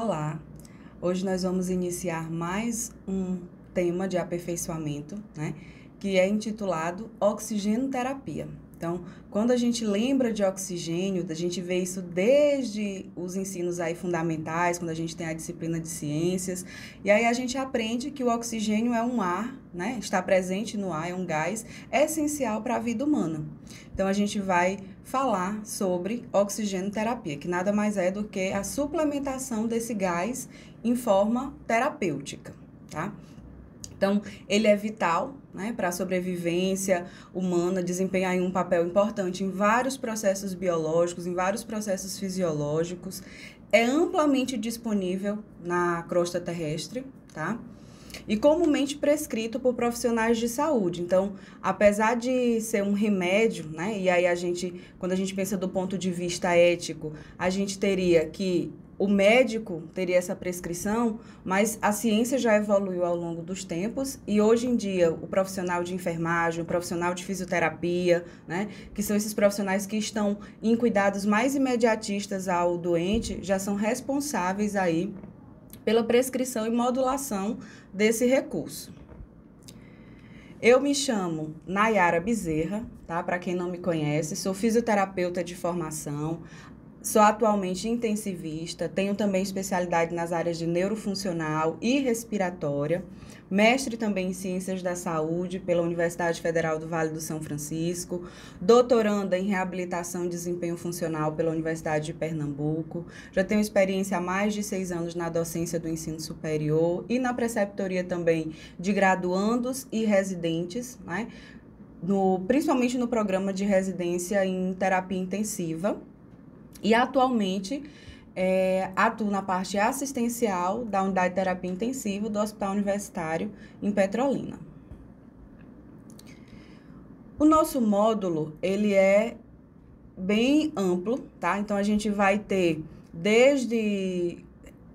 Olá, hoje nós vamos iniciar mais um tema de aperfeiçoamento, né, que é intitulado Oxigenoterapia. Então, quando a gente lembra de oxigênio, a gente vê isso desde os ensinos aí fundamentais, quando a gente tem a disciplina de ciências, e aí a gente aprende que o oxigênio é um ar, né? Está presente no ar, é um gás essencial para a vida humana. Então a gente vai falar sobre oxigenoterapia, que nada mais é do que a suplementação desse gás em forma terapêutica, tá? Então, ele é vital né, para a sobrevivência humana, desempenha um papel importante em vários processos biológicos, em vários processos fisiológicos. É amplamente disponível na crosta terrestre, tá? E comumente prescrito por profissionais de saúde. Então, apesar de ser um remédio, né? E aí a gente, quando a gente pensa do ponto de vista ético, a gente teria que o médico teria essa prescrição, mas a ciência já evoluiu ao longo dos tempos e hoje em dia o profissional de enfermagem, o profissional de fisioterapia, né, que são esses profissionais que estão em cuidados mais imediatistas ao doente, já são responsáveis aí pela prescrição e modulação desse recurso. Eu me chamo Nayara Bezerra, tá? Para quem não me conhece, sou fisioterapeuta de formação, Sou atualmente intensivista, tenho também especialidade nas áreas de neurofuncional e respiratória, mestre também em Ciências da Saúde pela Universidade Federal do Vale do São Francisco, doutoranda em Reabilitação e Desempenho Funcional pela Universidade de Pernambuco. Já tenho experiência há mais de seis anos na docência do ensino superior e na preceptoria também de graduandos e residentes, né? No, principalmente no programa de residência em terapia intensiva e atualmente é, atuo na parte assistencial da unidade de terapia intensiva do Hospital Universitário em Petrolina. O nosso módulo, ele é bem amplo, tá? Então a gente vai ter desde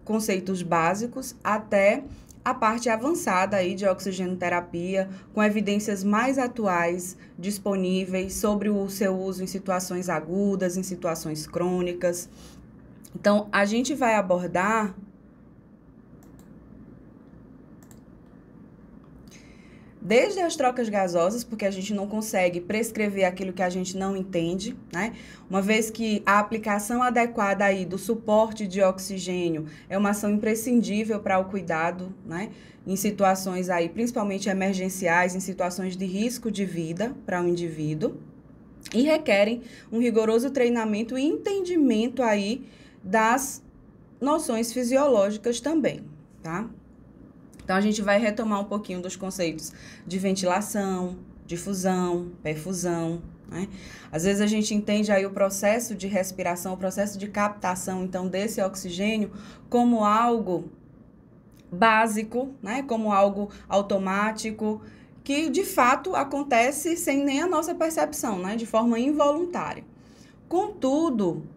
conceitos básicos até a parte avançada aí de oxigenoterapia, com evidências mais atuais disponíveis sobre o seu uso em situações agudas, em situações crônicas. Então, a gente vai abordar desde as trocas gasosas, porque a gente não consegue prescrever aquilo que a gente não entende, né? Uma vez que a aplicação adequada aí do suporte de oxigênio é uma ação imprescindível para o cuidado, né? Em situações aí, principalmente emergenciais, em situações de risco de vida para o um indivíduo, e requerem um rigoroso treinamento e entendimento aí das noções fisiológicas também, tá? Então, a gente vai retomar um pouquinho dos conceitos de ventilação, difusão, perfusão. Né? Às vezes a gente entende aí o processo de respiração, o processo de captação, então, desse oxigênio como algo básico, né? como algo automático, que de fato acontece sem nem a nossa percepção, né? de forma involuntária. Contudo,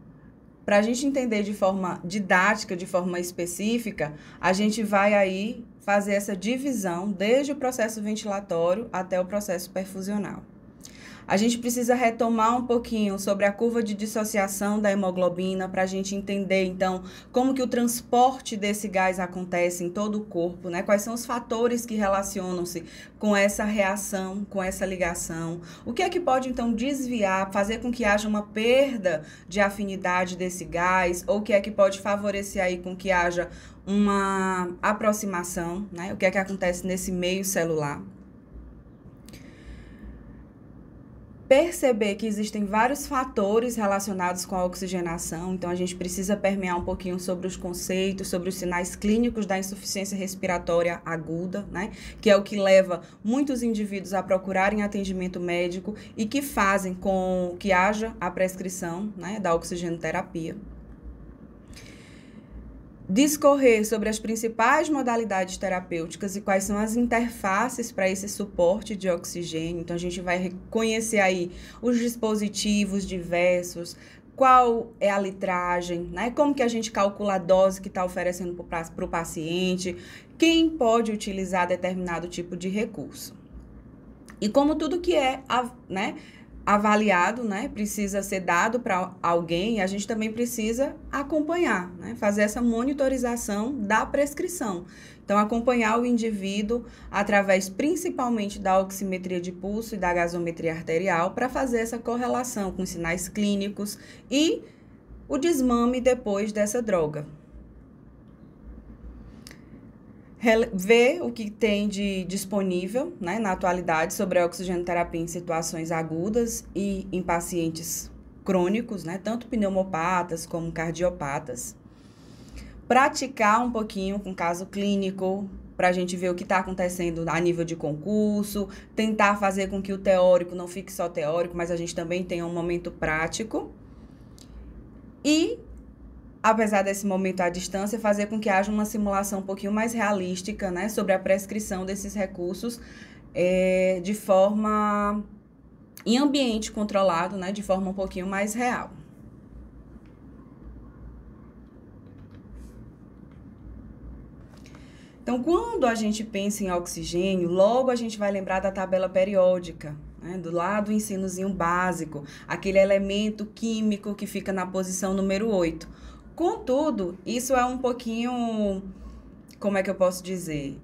para a gente entender de forma didática, de forma específica, a gente vai aí fazer essa divisão desde o processo ventilatório até o processo perfusional. A gente precisa retomar um pouquinho sobre a curva de dissociação da hemoglobina para a gente entender, então, como que o transporte desse gás acontece em todo o corpo, né? Quais são os fatores que relacionam-se com essa reação, com essa ligação. O que é que pode, então, desviar, fazer com que haja uma perda de afinidade desse gás, ou o que é que pode favorecer aí com que haja uma aproximação, né? O que é que acontece nesse meio celular. Perceber que existem vários fatores relacionados com a oxigenação, então a gente precisa permear um pouquinho sobre os conceitos, sobre os sinais clínicos da insuficiência respiratória aguda, né, que é o que leva muitos indivíduos a procurarem atendimento médico e que fazem com que haja a prescrição, né, da oxigenoterapia discorrer sobre as principais modalidades terapêuticas e quais são as interfaces para esse suporte de oxigênio. Então, a gente vai conhecer aí os dispositivos diversos, qual é a litragem, né? Como que a gente calcula a dose que está oferecendo para o paciente, quem pode utilizar determinado tipo de recurso. E como tudo que é, né? Avaliado, né? Precisa ser dado para alguém, a gente também precisa acompanhar, né? Fazer essa monitorização da prescrição. Então, acompanhar o indivíduo através principalmente da oximetria de pulso e da gasometria arterial para fazer essa correlação com sinais clínicos e o desmame depois dessa droga ver o que tem de disponível né, na atualidade sobre a oxigenoterapia em situações agudas e em pacientes crônicos, né, tanto pneumopatas como cardiopatas. Praticar um pouquinho com caso clínico, para a gente ver o que está acontecendo a nível de concurso, tentar fazer com que o teórico não fique só teórico, mas a gente também tenha um momento prático. E apesar desse momento à distância, fazer com que haja uma simulação um pouquinho mais realística né, sobre a prescrição desses recursos é, de forma em ambiente controlado, né, de forma um pouquinho mais real. Então, quando a gente pensa em oxigênio, logo a gente vai lembrar da tabela periódica, né, do lado do ensinozinho básico, aquele elemento químico que fica na posição número 8. Contudo, isso é um pouquinho, como é que eu posso dizer?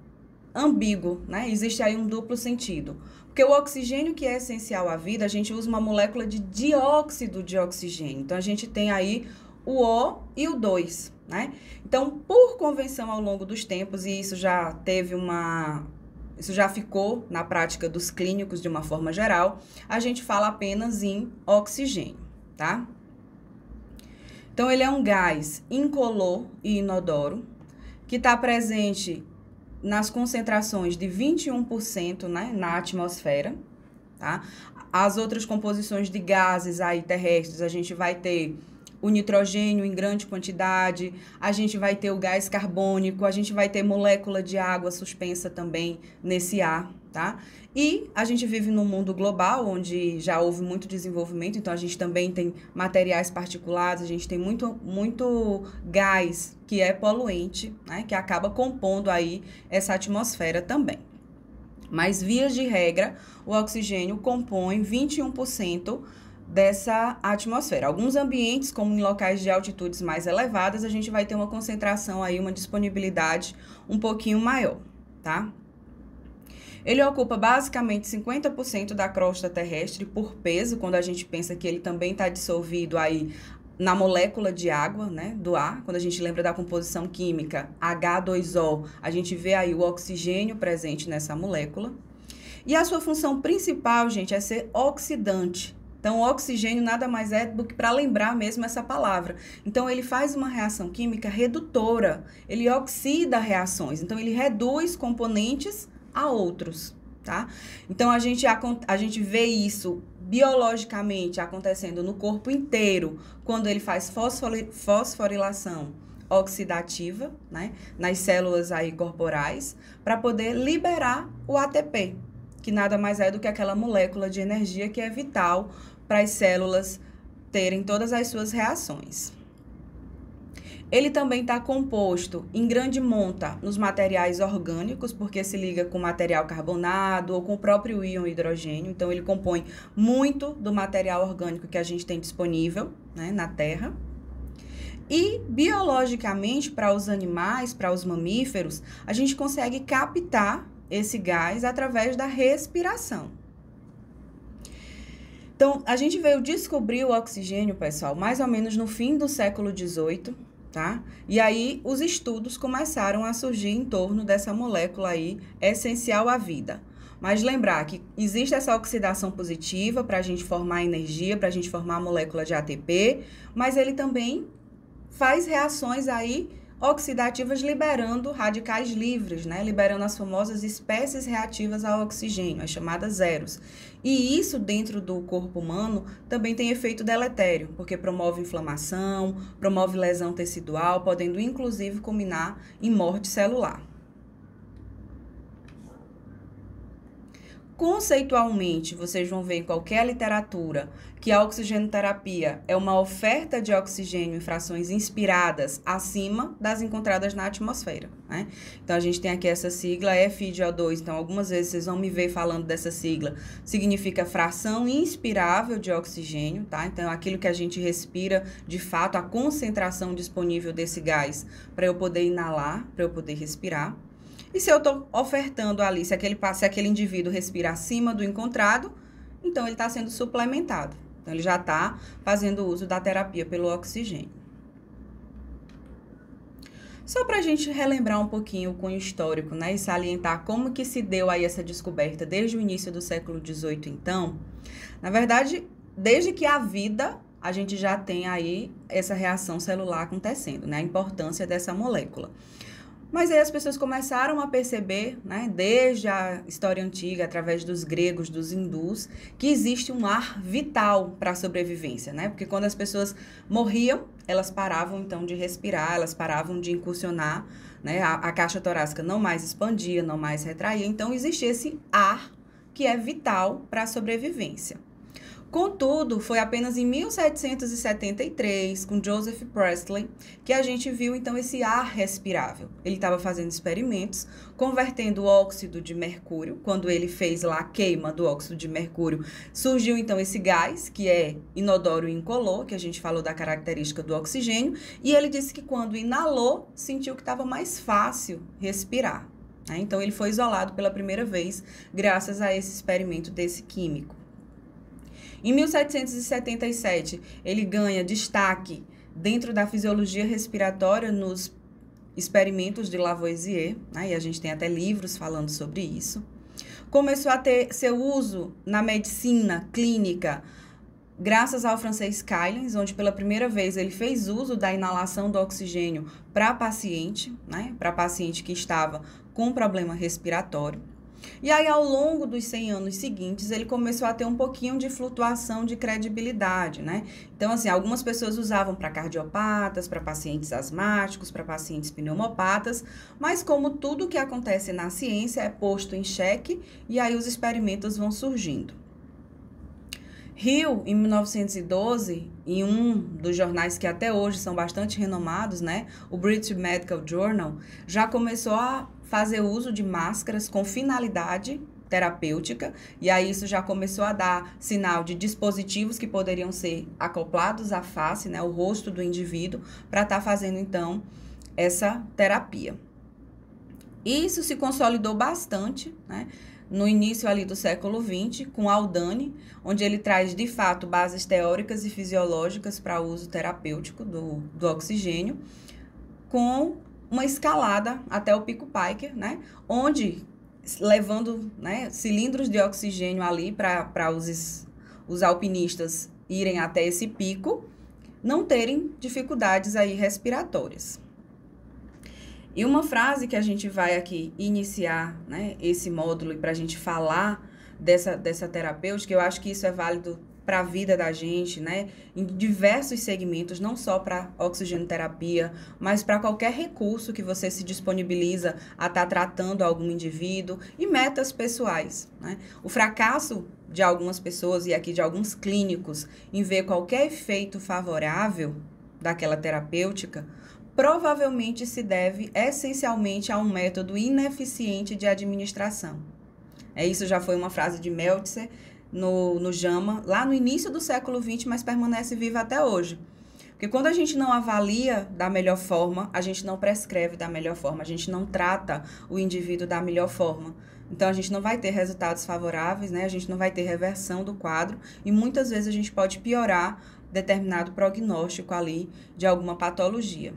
Ambíguo, né? Existe aí um duplo sentido. Porque o oxigênio que é essencial à vida, a gente usa uma molécula de dióxido de oxigênio. Então, a gente tem aí o O e o 2, né? Então, por convenção ao longo dos tempos, e isso já teve uma. Isso já ficou na prática dos clínicos de uma forma geral, a gente fala apenas em oxigênio, tá? Então, ele é um gás incolor e inodoro, que está presente nas concentrações de 21% né, na atmosfera. Tá? As outras composições de gases aí terrestres, a gente vai ter o nitrogênio em grande quantidade, a gente vai ter o gás carbônico, a gente vai ter molécula de água suspensa também nesse ar, tá? E a gente vive num mundo global onde já houve muito desenvolvimento, então a gente também tem materiais particulados, a gente tem muito, muito gás que é poluente, né, que acaba compondo aí essa atmosfera também. Mas, vias de regra, o oxigênio compõe 21% dessa atmosfera. Alguns ambientes, como em locais de altitudes mais elevadas, a gente vai ter uma concentração aí, uma disponibilidade um pouquinho maior, tá? Ele ocupa basicamente 50% da crosta terrestre por peso, quando a gente pensa que ele também está dissolvido aí na molécula de água, né, do ar. Quando a gente lembra da composição química H2O, a gente vê aí o oxigênio presente nessa molécula. E a sua função principal, gente, é ser oxidante. Então, o oxigênio nada mais é do que para lembrar mesmo essa palavra. Então, ele faz uma reação química redutora, ele oxida reações. Então, ele reduz componentes a outros, tá? Então, a gente, a, a gente vê isso biologicamente acontecendo no corpo inteiro quando ele faz fosforilação oxidativa, né, nas células aí corporais, para poder liberar o ATP, que nada mais é do que aquela molécula de energia que é vital para as células terem todas as suas reações. Ele também está composto em grande monta nos materiais orgânicos, porque se liga com material carbonado ou com o próprio íon hidrogênio. Então, ele compõe muito do material orgânico que a gente tem disponível né, na Terra. E biologicamente, para os animais, para os mamíferos, a gente consegue captar esse gás através da respiração. Então, a gente veio descobrir o oxigênio, pessoal, mais ou menos no fim do século XVIII, tá? E aí os estudos começaram a surgir em torno dessa molécula aí essencial à vida. Mas lembrar que existe essa oxidação positiva para a gente formar energia, para a gente formar a molécula de ATP, mas ele também faz reações aí oxidativas liberando radicais livres, né? liberando as famosas espécies reativas ao oxigênio, as chamadas zeros. E isso dentro do corpo humano também tem efeito deletério, porque promove inflamação, promove lesão tecidual, podendo inclusive culminar em morte celular. Conceitualmente, vocês vão ver em qualquer literatura que a oxigenoterapia é uma oferta de oxigênio em frações inspiradas acima das encontradas na atmosfera. Né? Então, a gente tem aqui essa sigla FiO2. Então, algumas vezes vocês vão me ver falando dessa sigla. Significa fração inspirável de oxigênio, tá? Então, aquilo que a gente respira, de fato, a concentração disponível desse gás para eu poder inalar, para eu poder respirar. E se eu estou ofertando ali, se aquele, se aquele indivíduo respira acima do encontrado, então ele está sendo suplementado. Então, ele já está fazendo uso da terapia pelo oxigênio. Só para a gente relembrar um pouquinho o cunho histórico, né, e salientar como que se deu aí essa descoberta desde o início do século XVIII, então, na verdade, desde que a vida, a gente já tem aí essa reação celular acontecendo, né, a importância dessa molécula. Mas aí as pessoas começaram a perceber, né, desde a história antiga, através dos gregos, dos hindus, que existe um ar vital para a sobrevivência, né? Porque quando as pessoas morriam, elas paravam então de respirar, elas paravam de incursionar, né? A, a caixa torácica não mais expandia, não mais retraía, então existia esse ar que é vital para a sobrevivência. Contudo, foi apenas em 1773, com Joseph Presley, que a gente viu então esse ar respirável. Ele estava fazendo experimentos, convertendo o óxido de mercúrio. Quando ele fez lá a queima do óxido de mercúrio, surgiu então esse gás, que é inodoro e incolor, que a gente falou da característica do oxigênio, e ele disse que quando inalou, sentiu que estava mais fácil respirar. Né? Então, ele foi isolado pela primeira vez, graças a esse experimento desse químico. Em 1777, ele ganha destaque dentro da fisiologia respiratória nos experimentos de Lavoisier, né? e a gente tem até livros falando sobre isso. Começou a ter seu uso na medicina clínica graças ao francês Kylians, onde pela primeira vez ele fez uso da inalação do oxigênio para paciente, né? para paciente que estava com problema respiratório. E aí, ao longo dos 100 anos seguintes, ele começou a ter um pouquinho de flutuação de credibilidade, né? Então, assim, algumas pessoas usavam para cardiopatas, para pacientes asmáticos, para pacientes pneumopatas, mas como tudo que acontece na ciência é posto em xeque, e aí os experimentos vão surgindo. Hill, em 1912, em um dos jornais que até hoje são bastante renomados, né, o British Medical Journal, já começou a fazer uso de máscaras com finalidade terapêutica, e aí isso já começou a dar sinal de dispositivos que poderiam ser acoplados à face, né, o rosto do indivíduo, para estar tá fazendo então essa terapia. Isso se consolidou bastante, né? no início ali do século XX, com Aldani, onde ele traz de fato bases teóricas e fisiológicas para uso terapêutico do, do oxigênio, com uma escalada até o pico Piker, né? Onde levando né, cilindros de oxigênio ali para os, os alpinistas irem até esse pico, não terem dificuldades aí respiratórias. E uma frase que a gente vai aqui iniciar né, esse módulo e para a gente falar dessa, dessa terapêutica, eu acho que isso é válido para a vida da gente, né? Em diversos segmentos, não só para oxigenoterapia, mas para qualquer recurso que você se disponibiliza a estar tá tratando algum indivíduo e metas pessoais, né? O fracasso de algumas pessoas e aqui de alguns clínicos em ver qualquer efeito favorável daquela terapêutica provavelmente se deve essencialmente a um método ineficiente de administração. É isso já foi uma frase de Meltzer no, no JAMA, lá no início do século XX, mas permanece viva até hoje. Porque quando a gente não avalia da melhor forma, a gente não prescreve da melhor forma, a gente não trata o indivíduo da melhor forma. Então a gente não vai ter resultados favoráveis, né? A gente não vai ter reversão do quadro e muitas vezes a gente pode piorar determinado prognóstico ali de alguma patologia.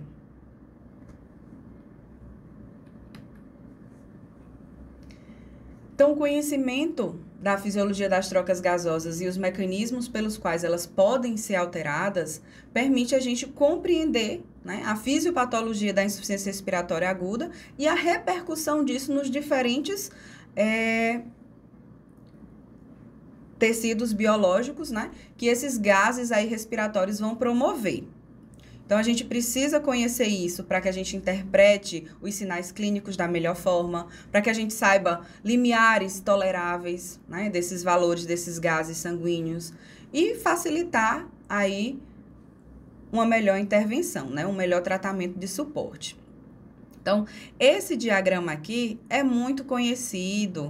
Então, o conhecimento da fisiologia das trocas gasosas e os mecanismos pelos quais elas podem ser alteradas permite a gente compreender né, a fisiopatologia da insuficiência respiratória aguda e a repercussão disso nos diferentes é, tecidos biológicos, né, que esses gases aí respiratórios vão promover. Então a gente precisa conhecer isso para que a gente interprete os sinais clínicos da melhor forma, para que a gente saiba limiares toleráveis, né, desses valores desses gases sanguíneos e facilitar aí uma melhor intervenção, né, um melhor tratamento de suporte. Então, esse diagrama aqui é muito conhecido,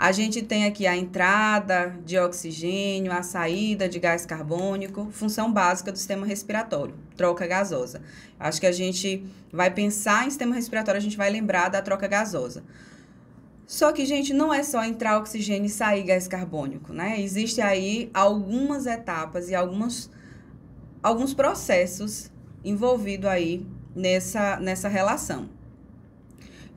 a gente tem aqui a entrada de oxigênio, a saída de gás carbônico, função básica do sistema respiratório, troca gasosa. Acho que a gente vai pensar em sistema respiratório, a gente vai lembrar da troca gasosa. Só que, gente, não é só entrar oxigênio e sair gás carbônico, né? Existe aí algumas etapas e algumas, alguns processos envolvidos aí nessa, nessa relação.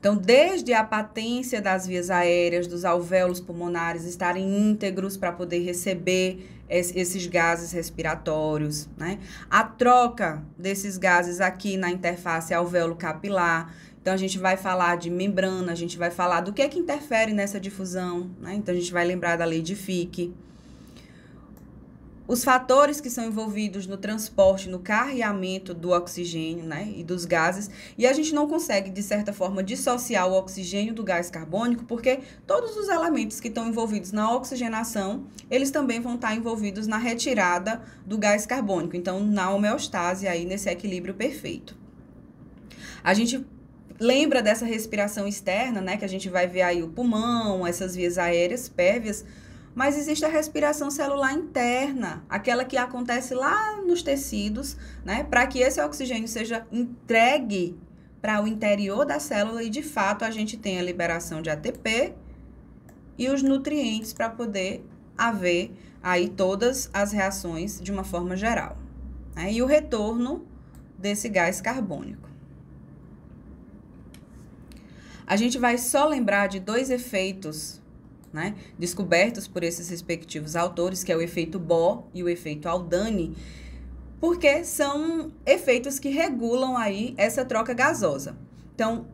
Então, desde a patência das vias aéreas, dos alvéolos pulmonares estarem íntegros para poder receber esses gases respiratórios, né? A troca desses gases aqui na interface alvéolo capilar. Então, a gente vai falar de membrana, a gente vai falar do que é que interfere nessa difusão, né? Então, a gente vai lembrar da lei de Fick os fatores que são envolvidos no transporte, no carreamento do oxigênio né, e dos gases, e a gente não consegue, de certa forma, dissociar o oxigênio do gás carbônico, porque todos os elementos que estão envolvidos na oxigenação, eles também vão estar envolvidos na retirada do gás carbônico, então na homeostase, aí nesse equilíbrio perfeito. A gente lembra dessa respiração externa, né, que a gente vai ver aí o pulmão, essas vias aéreas pérvias, mas existe a respiração celular interna, aquela que acontece lá nos tecidos, né? Para que esse oxigênio seja entregue para o interior da célula e de fato a gente tenha a liberação de ATP e os nutrientes para poder haver aí todas as reações de uma forma geral. Né? E o retorno desse gás carbônico. A gente vai só lembrar de dois efeitos né, descobertos por esses respectivos autores, que é o efeito Bohr e o efeito Aldani, porque são efeitos que regulam aí essa troca gasosa. Então,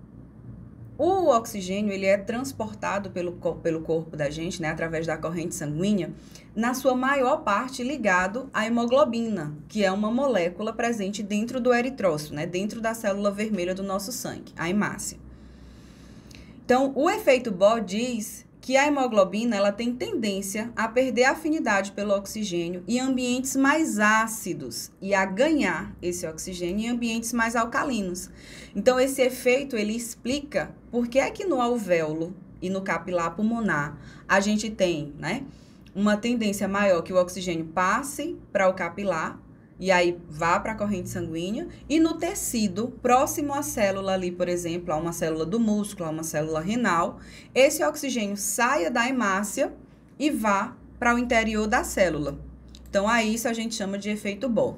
o oxigênio ele é transportado pelo, pelo corpo da gente, né, através da corrente sanguínea, na sua maior parte ligado à hemoglobina, que é uma molécula presente dentro do eritrócito, né, dentro da célula vermelha do nosso sangue, a hemácia. Então, o efeito Bohr diz que a hemoglobina ela tem tendência a perder afinidade pelo oxigênio em ambientes mais ácidos e a ganhar esse oxigênio em ambientes mais alcalinos. Então esse efeito ele explica por que é que no alvéolo e no capilar pulmonar a gente tem, né, uma tendência maior que o oxigênio passe para o capilar e aí vá para a corrente sanguínea e no tecido próximo à célula ali, por exemplo, a uma célula do músculo, a uma célula renal, esse oxigênio saia da hemácia e vá para o interior da célula. Então, a isso a gente chama de efeito Bohr.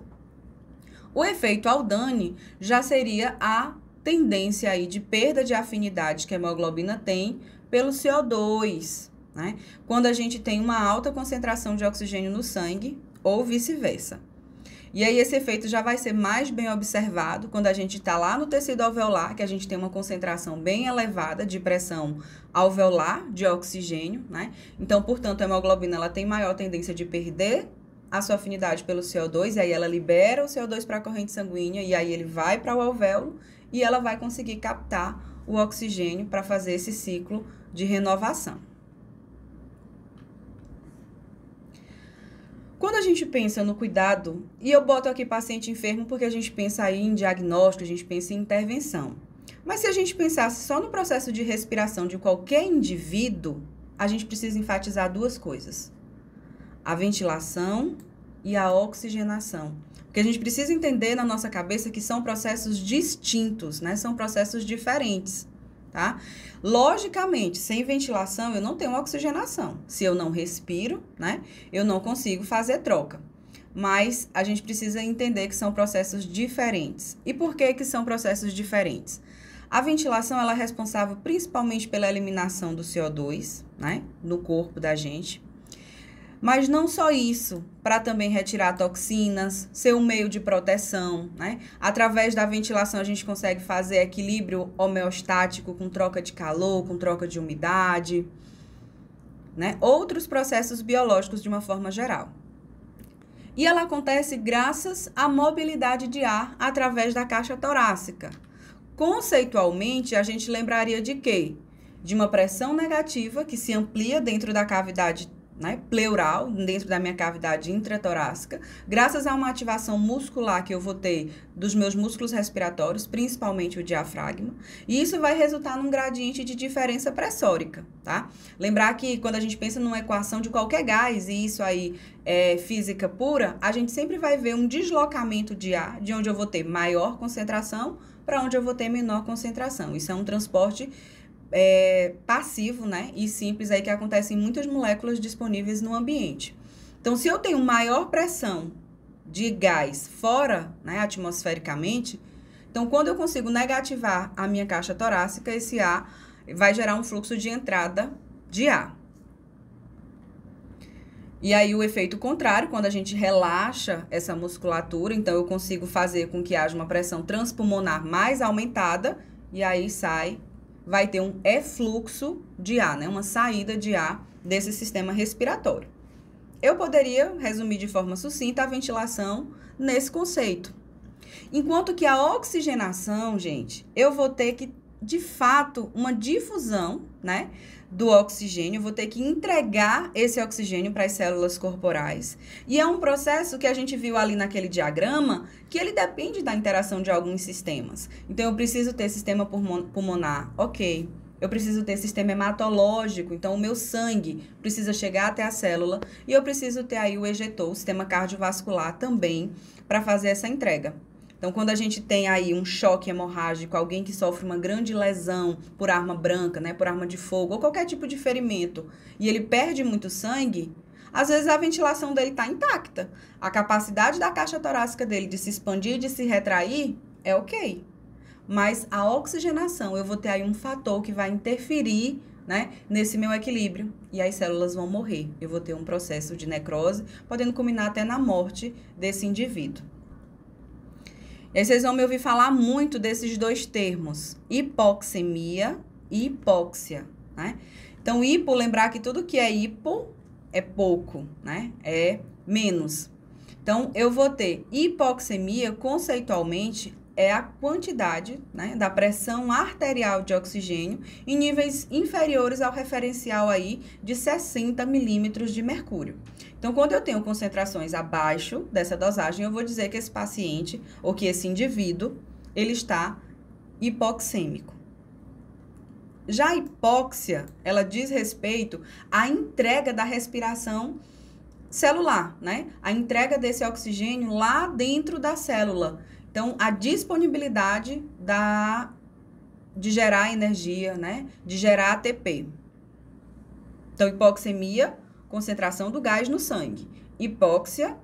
O efeito Aldani já seria a tendência aí de perda de afinidade que a hemoglobina tem pelo CO2, né? Quando a gente tem uma alta concentração de oxigênio no sangue ou vice-versa. E aí esse efeito já vai ser mais bem observado quando a gente está lá no tecido alveolar, que a gente tem uma concentração bem elevada de pressão alveolar de oxigênio, né? Então, portanto, a hemoglobina ela tem maior tendência de perder a sua afinidade pelo CO2, e aí ela libera o CO2 para a corrente sanguínea, e aí ele vai para o alvéolo e ela vai conseguir captar o oxigênio para fazer esse ciclo de renovação. Quando a gente pensa no cuidado, e eu boto aqui paciente enfermo porque a gente pensa aí em diagnóstico, a gente pensa em intervenção. Mas se a gente pensasse só no processo de respiração de qualquer indivíduo, a gente precisa enfatizar duas coisas: a ventilação e a oxigenação. Porque a gente precisa entender na nossa cabeça que são processos distintos, né? São processos diferentes tá? Logicamente, sem ventilação eu não tenho oxigenação. Se eu não respiro, né, eu não consigo fazer troca. Mas a gente precisa entender que são processos diferentes. E por que que são processos diferentes? A ventilação ela é responsável principalmente pela eliminação do CO2, né, no corpo da gente. Mas não só isso, para também retirar toxinas, ser um meio de proteção, né? Através da ventilação a gente consegue fazer equilíbrio homeostático com troca de calor, com troca de umidade, né? Outros processos biológicos de uma forma geral. E ela acontece graças à mobilidade de ar através da caixa torácica. Conceitualmente, a gente lembraria de quê? De uma pressão negativa que se amplia dentro da cavidade né, pleural, dentro da minha cavidade intratorácica, graças a uma ativação muscular que eu vou ter dos meus músculos respiratórios, principalmente o diafragma, e isso vai resultar num gradiente de diferença pressórica, tá? Lembrar que quando a gente pensa numa equação de qualquer gás, e isso aí é física pura, a gente sempre vai ver um deslocamento de ar, de onde eu vou ter maior concentração para onde eu vou ter menor concentração. Isso é um transporte é, passivo, né? E simples aí que acontece em muitas moléculas disponíveis no ambiente. Então, se eu tenho maior pressão de gás fora, né, atmosfericamente, então quando eu consigo negativar a minha caixa torácica, esse ar vai gerar um fluxo de entrada de ar. E aí o efeito contrário, quando a gente relaxa essa musculatura, então eu consigo fazer com que haja uma pressão transpulmonar mais aumentada e aí sai vai ter um efluxo de ar, né? Uma saída de ar desse sistema respiratório. Eu poderia resumir de forma sucinta a ventilação nesse conceito. Enquanto que a oxigenação, gente, eu vou ter que, de fato, uma difusão, né? Do oxigênio, vou ter que entregar esse oxigênio para as células corporais. E é um processo que a gente viu ali naquele diagrama, que ele depende da interação de alguns sistemas. Então, eu preciso ter sistema pulmonar, ok. Eu preciso ter sistema hematológico, então o meu sangue precisa chegar até a célula. E eu preciso ter aí o ejetor, o sistema cardiovascular também, para fazer essa entrega. Então, quando a gente tem aí um choque hemorrágico, alguém que sofre uma grande lesão por arma branca, né, por arma de fogo, ou qualquer tipo de ferimento, e ele perde muito sangue, às vezes a ventilação dele está intacta. A capacidade da caixa torácica dele de se expandir de se retrair é ok. Mas a oxigenação, eu vou ter aí um fator que vai interferir né, nesse meu equilíbrio e as células vão morrer. Eu vou ter um processo de necrose, podendo culminar até na morte desse indivíduo. E aí vocês vão me ouvir falar muito desses dois termos, hipoxemia e hipóxia, né? Então, hipo, lembrar que tudo que é hipo é pouco, né? É menos. Então, eu vou ter hipoxemia, conceitualmente, é a quantidade né, da pressão arterial de oxigênio em níveis inferiores ao referencial aí de 60 milímetros de mercúrio. Então, quando eu tenho concentrações abaixo dessa dosagem, eu vou dizer que esse paciente ou que esse indivíduo ele está hipoxêmico. Já a hipóxia, ela diz respeito à entrega da respiração celular, né? A entrega desse oxigênio lá dentro da célula. Então, a disponibilidade da de gerar energia, né? De gerar ATP. Então, hipoxemia concentração do gás no sangue. Hipóxia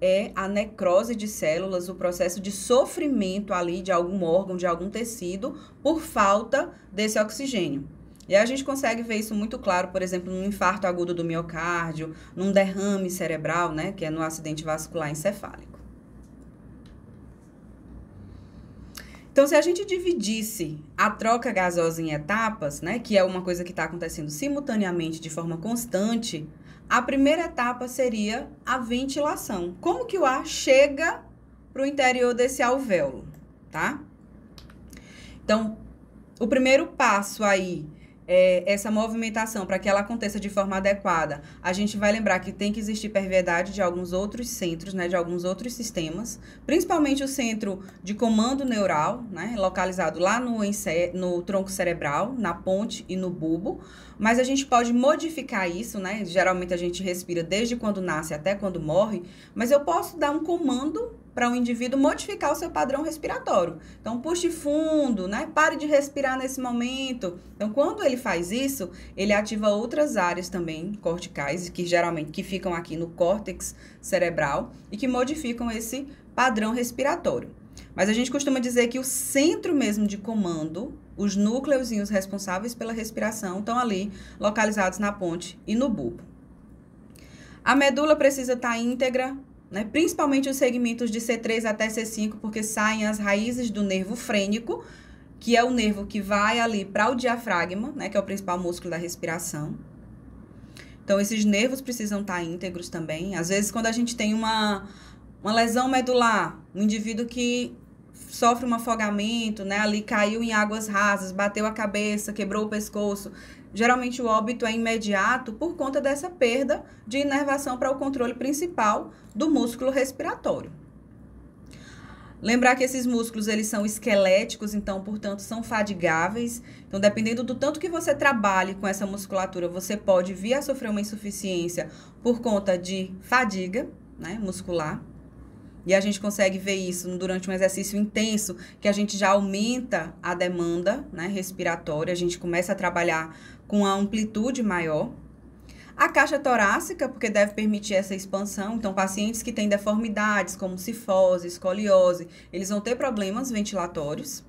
é a necrose de células, o processo de sofrimento ali de algum órgão, de algum tecido, por falta desse oxigênio. E a gente consegue ver isso muito claro, por exemplo, num infarto agudo do miocárdio, num derrame cerebral, né, que é no acidente vascular encefálico. Então, se a gente dividisse a troca gasosa em etapas, né, que é uma coisa que está acontecendo simultaneamente de forma constante, a primeira etapa seria a ventilação. Como que o ar chega para o interior desse alvéolo, tá? Então, o primeiro passo aí é, essa movimentação, para que ela aconteça de forma adequada, a gente vai lembrar que tem que existir perviedade de alguns outros centros, né, de alguns outros sistemas, principalmente o centro de comando neural, né, localizado lá no, no tronco cerebral, na ponte e no bulbo, mas a gente pode modificar isso, né? Geralmente a gente respira desde quando nasce até quando morre, mas eu posso dar um comando para o um indivíduo modificar o seu padrão respiratório. Então, puxe fundo, né? Pare de respirar nesse momento. Então, quando ele faz isso, ele ativa outras áreas também corticais, que geralmente que ficam aqui no córtex cerebral e que modificam esse padrão respiratório. Mas a gente costuma dizer que o centro mesmo de comando, os núcleozinhos responsáveis pela respiração, estão ali localizados na ponte e no bulbo. A medula precisa estar tá íntegra, né? principalmente os segmentos de C3 até C5, porque saem as raízes do nervo frênico, que é o nervo que vai ali para o diafragma, né? que é o principal músculo da respiração. Então, esses nervos precisam estar íntegros também. Às vezes, quando a gente tem uma, uma lesão medular, um indivíduo que sofre um afogamento, né? Ali caiu em águas rasas, bateu a cabeça, quebrou o pescoço. Geralmente o óbito é imediato por conta dessa perda de inervação para o controle principal do músculo respiratório. Lembrar que esses músculos eles são esqueléticos, então, portanto, são fadigáveis. Então, dependendo do tanto que você trabalhe com essa musculatura, você pode vir a sofrer uma insuficiência por conta de fadiga né, muscular. E a gente consegue ver isso durante um exercício intenso, que a gente já aumenta a demanda né, respiratória, a gente começa a trabalhar com a amplitude maior. A caixa torácica, porque deve permitir essa expansão. Então, pacientes que têm deformidades, como cifose, escoliose, eles vão ter problemas ventilatórios.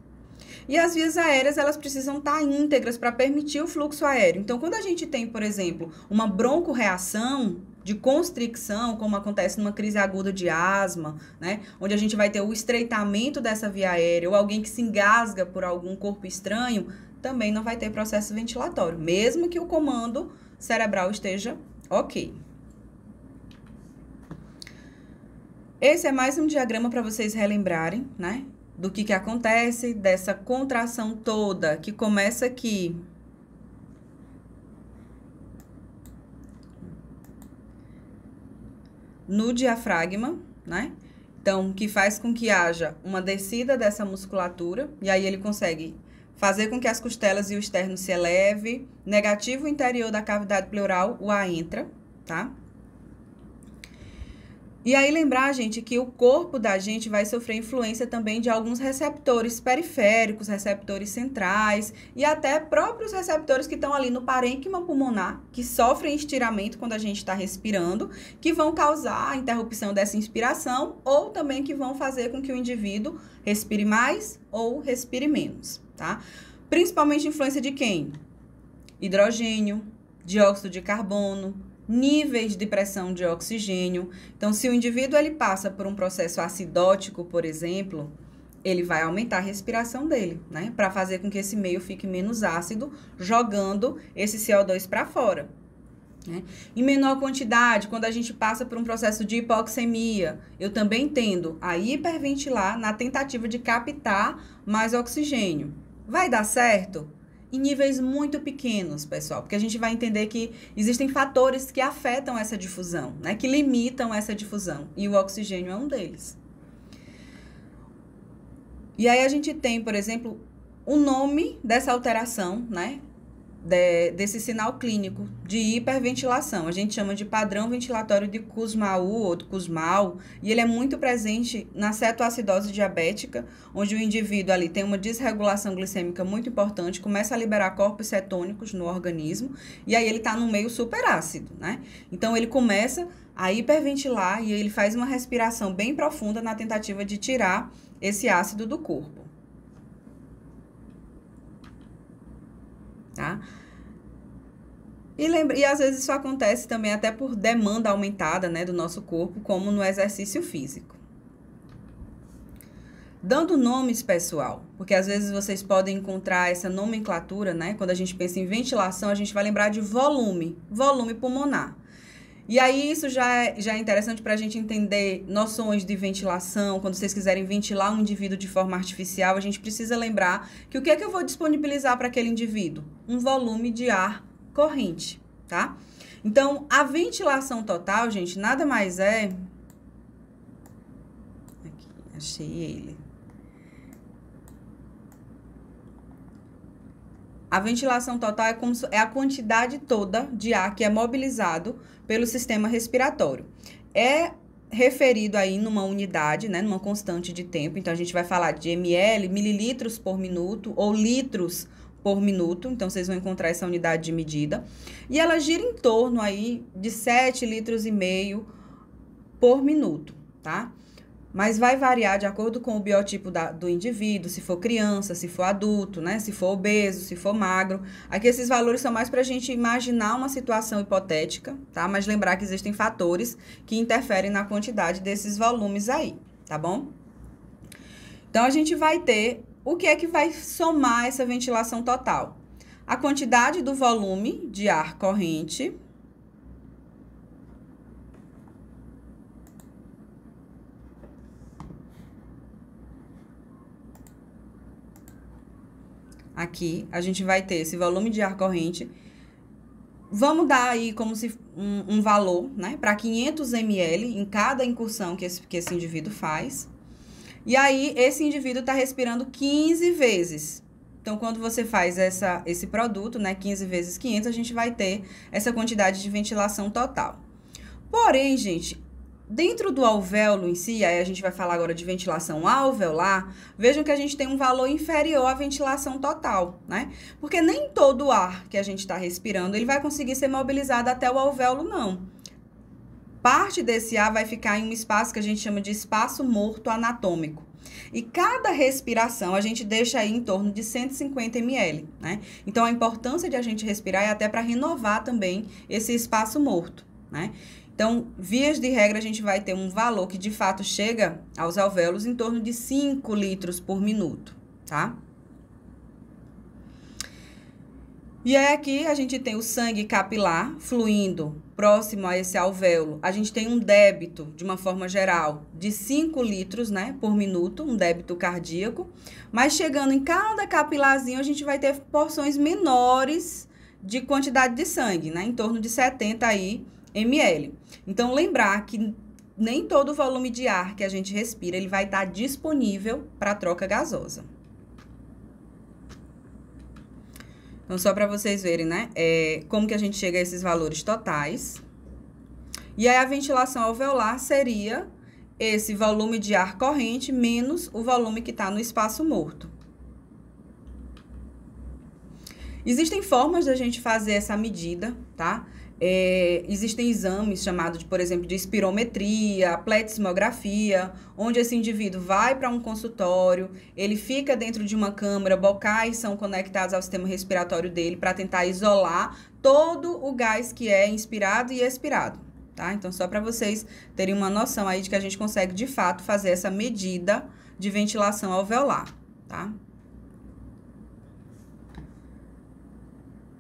E as vias aéreas, elas precisam estar íntegras para permitir o fluxo aéreo. Então, quando a gente tem, por exemplo, uma broncorreação de constricção, como acontece numa crise aguda de asma, né? Onde a gente vai ter o estreitamento dessa via aérea, ou alguém que se engasga por algum corpo estranho, também não vai ter processo ventilatório, mesmo que o comando cerebral esteja ok. Esse é mais um diagrama para vocês relembrarem, né? Do que, que acontece, dessa contração toda que começa aqui. No diafragma, né? Então, que faz com que haja uma descida dessa musculatura, e aí ele consegue fazer com que as costelas e o externo se eleve, negativo interior da cavidade pleural, o A entra, tá? E aí lembrar, gente, que o corpo da gente vai sofrer influência também de alguns receptores periféricos, receptores centrais e até próprios receptores que estão ali no parênquima pulmonar, que sofrem estiramento quando a gente está respirando, que vão causar a interrupção dessa inspiração ou também que vão fazer com que o indivíduo respire mais ou respire menos tá? Principalmente influência de quem? Hidrogênio, dióxido de carbono, níveis de pressão de oxigênio. Então, se o indivíduo ele passa por um processo acidótico, por exemplo, ele vai aumentar a respiração dele, né? Para fazer com que esse meio fique menos ácido, jogando esse CO2 para fora. Né? Em menor quantidade, quando a gente passa por um processo de hipoxemia, eu também tendo a hiperventilar na tentativa de captar mais oxigênio. Vai dar certo? Em níveis muito pequenos, pessoal, porque a gente vai entender que existem fatores que afetam essa difusão, né? Que limitam essa difusão. E o oxigênio é um deles. E aí a gente tem, por exemplo, o nome dessa alteração, né? De, desse sinal clínico de hiperventilação. A gente chama de padrão ventilatório de Kussmaul ou de Kussmaul, e ele é muito presente na cetoacidose diabética, onde o indivíduo ali tem uma desregulação glicêmica muito importante, começa a liberar corpos cetônicos no organismo, e aí ele está no meio superácido, né? Então ele começa a hiperventilar e ele faz uma respiração bem profunda na tentativa de tirar esse ácido do corpo. Tá? E, lembra, e às vezes isso acontece também até por demanda aumentada né, do nosso corpo, como no exercício físico. Dando nomes, pessoal, porque às vezes vocês podem encontrar essa nomenclatura, né? Quando a gente pensa em ventilação, a gente vai lembrar de volume, volume pulmonar. E aí isso já é, já é interessante para a gente entender noções de ventilação. Quando vocês quiserem ventilar um indivíduo de forma artificial, a gente precisa lembrar que o que é que eu vou disponibilizar para aquele indivíduo? Um volume de ar corrente, tá? Então, a ventilação total, gente, nada mais é... Aqui, achei ele. A ventilação total é, como, é a quantidade toda de ar que é mobilizado pelo sistema respiratório. É referido aí numa unidade, né, numa constante de tempo. Então, a gente vai falar de ml, mililitros por minuto ou litros por minuto. Então, vocês vão encontrar essa unidade de medida. E ela gira em torno aí de 7 litros e meio por minuto, tá? Mas vai variar de acordo com o biotipo da, do indivíduo, se for criança, se for adulto, né? Se for obeso, se for magro. Aqui esses valores são mais para a gente imaginar uma situação hipotética, tá? Mas lembrar que existem fatores que interferem na quantidade desses volumes aí, tá bom? Então a gente vai ter o que é que vai somar essa ventilação total? A quantidade do volume de ar corrente aqui, a gente vai ter esse volume de ar corrente. Vamos dar aí como se um, um valor, né, para 500 ml em cada incursão que esse, que esse indivíduo faz. E aí, esse indivíduo está respirando 15 vezes. Então, quando você faz essa, esse produto, né, 15 vezes 500, a gente vai ter essa quantidade de ventilação total. Porém, gente, dentro do alvéolo em si, aí a gente vai falar agora de ventilação alveolar, vejam que a gente tem um valor inferior à ventilação total, né? Porque nem todo o ar que a gente está respirando, ele vai conseguir ser mobilizado até o alvéolo, não. Parte desse ar vai ficar em um espaço que a gente chama de espaço morto anatômico. E cada respiração a gente deixa aí em torno de 150 ml, né? Então a importância de a gente respirar é até para renovar também esse espaço morto, né? Então, vias de regra, a gente vai ter um valor que de fato chega aos alvéolos em torno de 5 litros por minuto, tá? E aí aqui a gente tem o sangue capilar fluindo próximo a esse alvéolo. A gente tem um débito, de uma forma geral, de 5 litros, né, por minuto, um débito cardíaco. Mas chegando em cada capilarzinho, a gente vai ter porções menores de quantidade de sangue, né, em torno de 70 aí ml. Então lembrar que nem todo o volume de ar que a gente respira, ele vai estar disponível para troca gasosa. Então, só para vocês verem, né? É, como que a gente chega a esses valores totais. E aí, a ventilação alveolar seria esse volume de ar corrente menos o volume que está no espaço morto. Existem formas da gente fazer essa medida, tá? É, existem exames chamados, por exemplo, de espirometria, pletismografia, onde esse indivíduo vai para um consultório, ele fica dentro de uma câmara, bocais são conectados ao sistema respiratório dele para tentar isolar todo o gás que é inspirado e expirado. Tá? Então, só para vocês terem uma noção aí de que a gente consegue, de fato, fazer essa medida de ventilação alveolar, tá?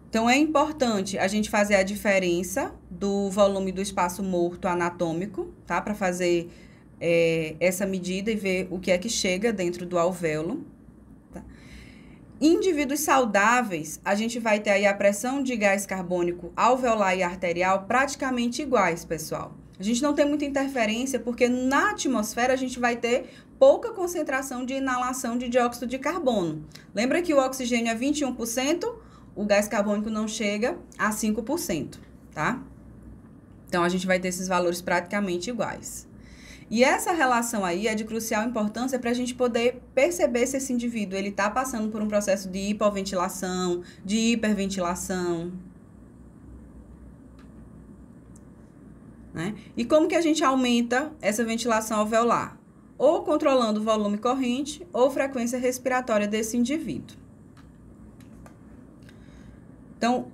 Então, é importante a gente fazer a diferença do volume do espaço morto anatômico, tá? Para fazer é, essa medida e ver o que é que chega dentro do alvéolo. Tá? Indivíduos saudáveis, a gente vai ter aí a pressão de gás carbônico alveolar e arterial praticamente iguais, pessoal. A gente não tem muita interferência porque na atmosfera a gente vai ter pouca concentração de inalação de dióxido de carbono. Lembra que o oxigênio é 21%? O gás carbônico não chega a 5%, tá? Então, a gente vai ter esses valores praticamente iguais. E essa relação aí é de crucial importância para a gente poder perceber se esse indivíduo ele está passando por um processo de hipoventilação, de hiperventilação. Né? E como que a gente aumenta essa ventilação alveolar? Ou controlando o volume corrente ou frequência respiratória desse indivíduo. Então,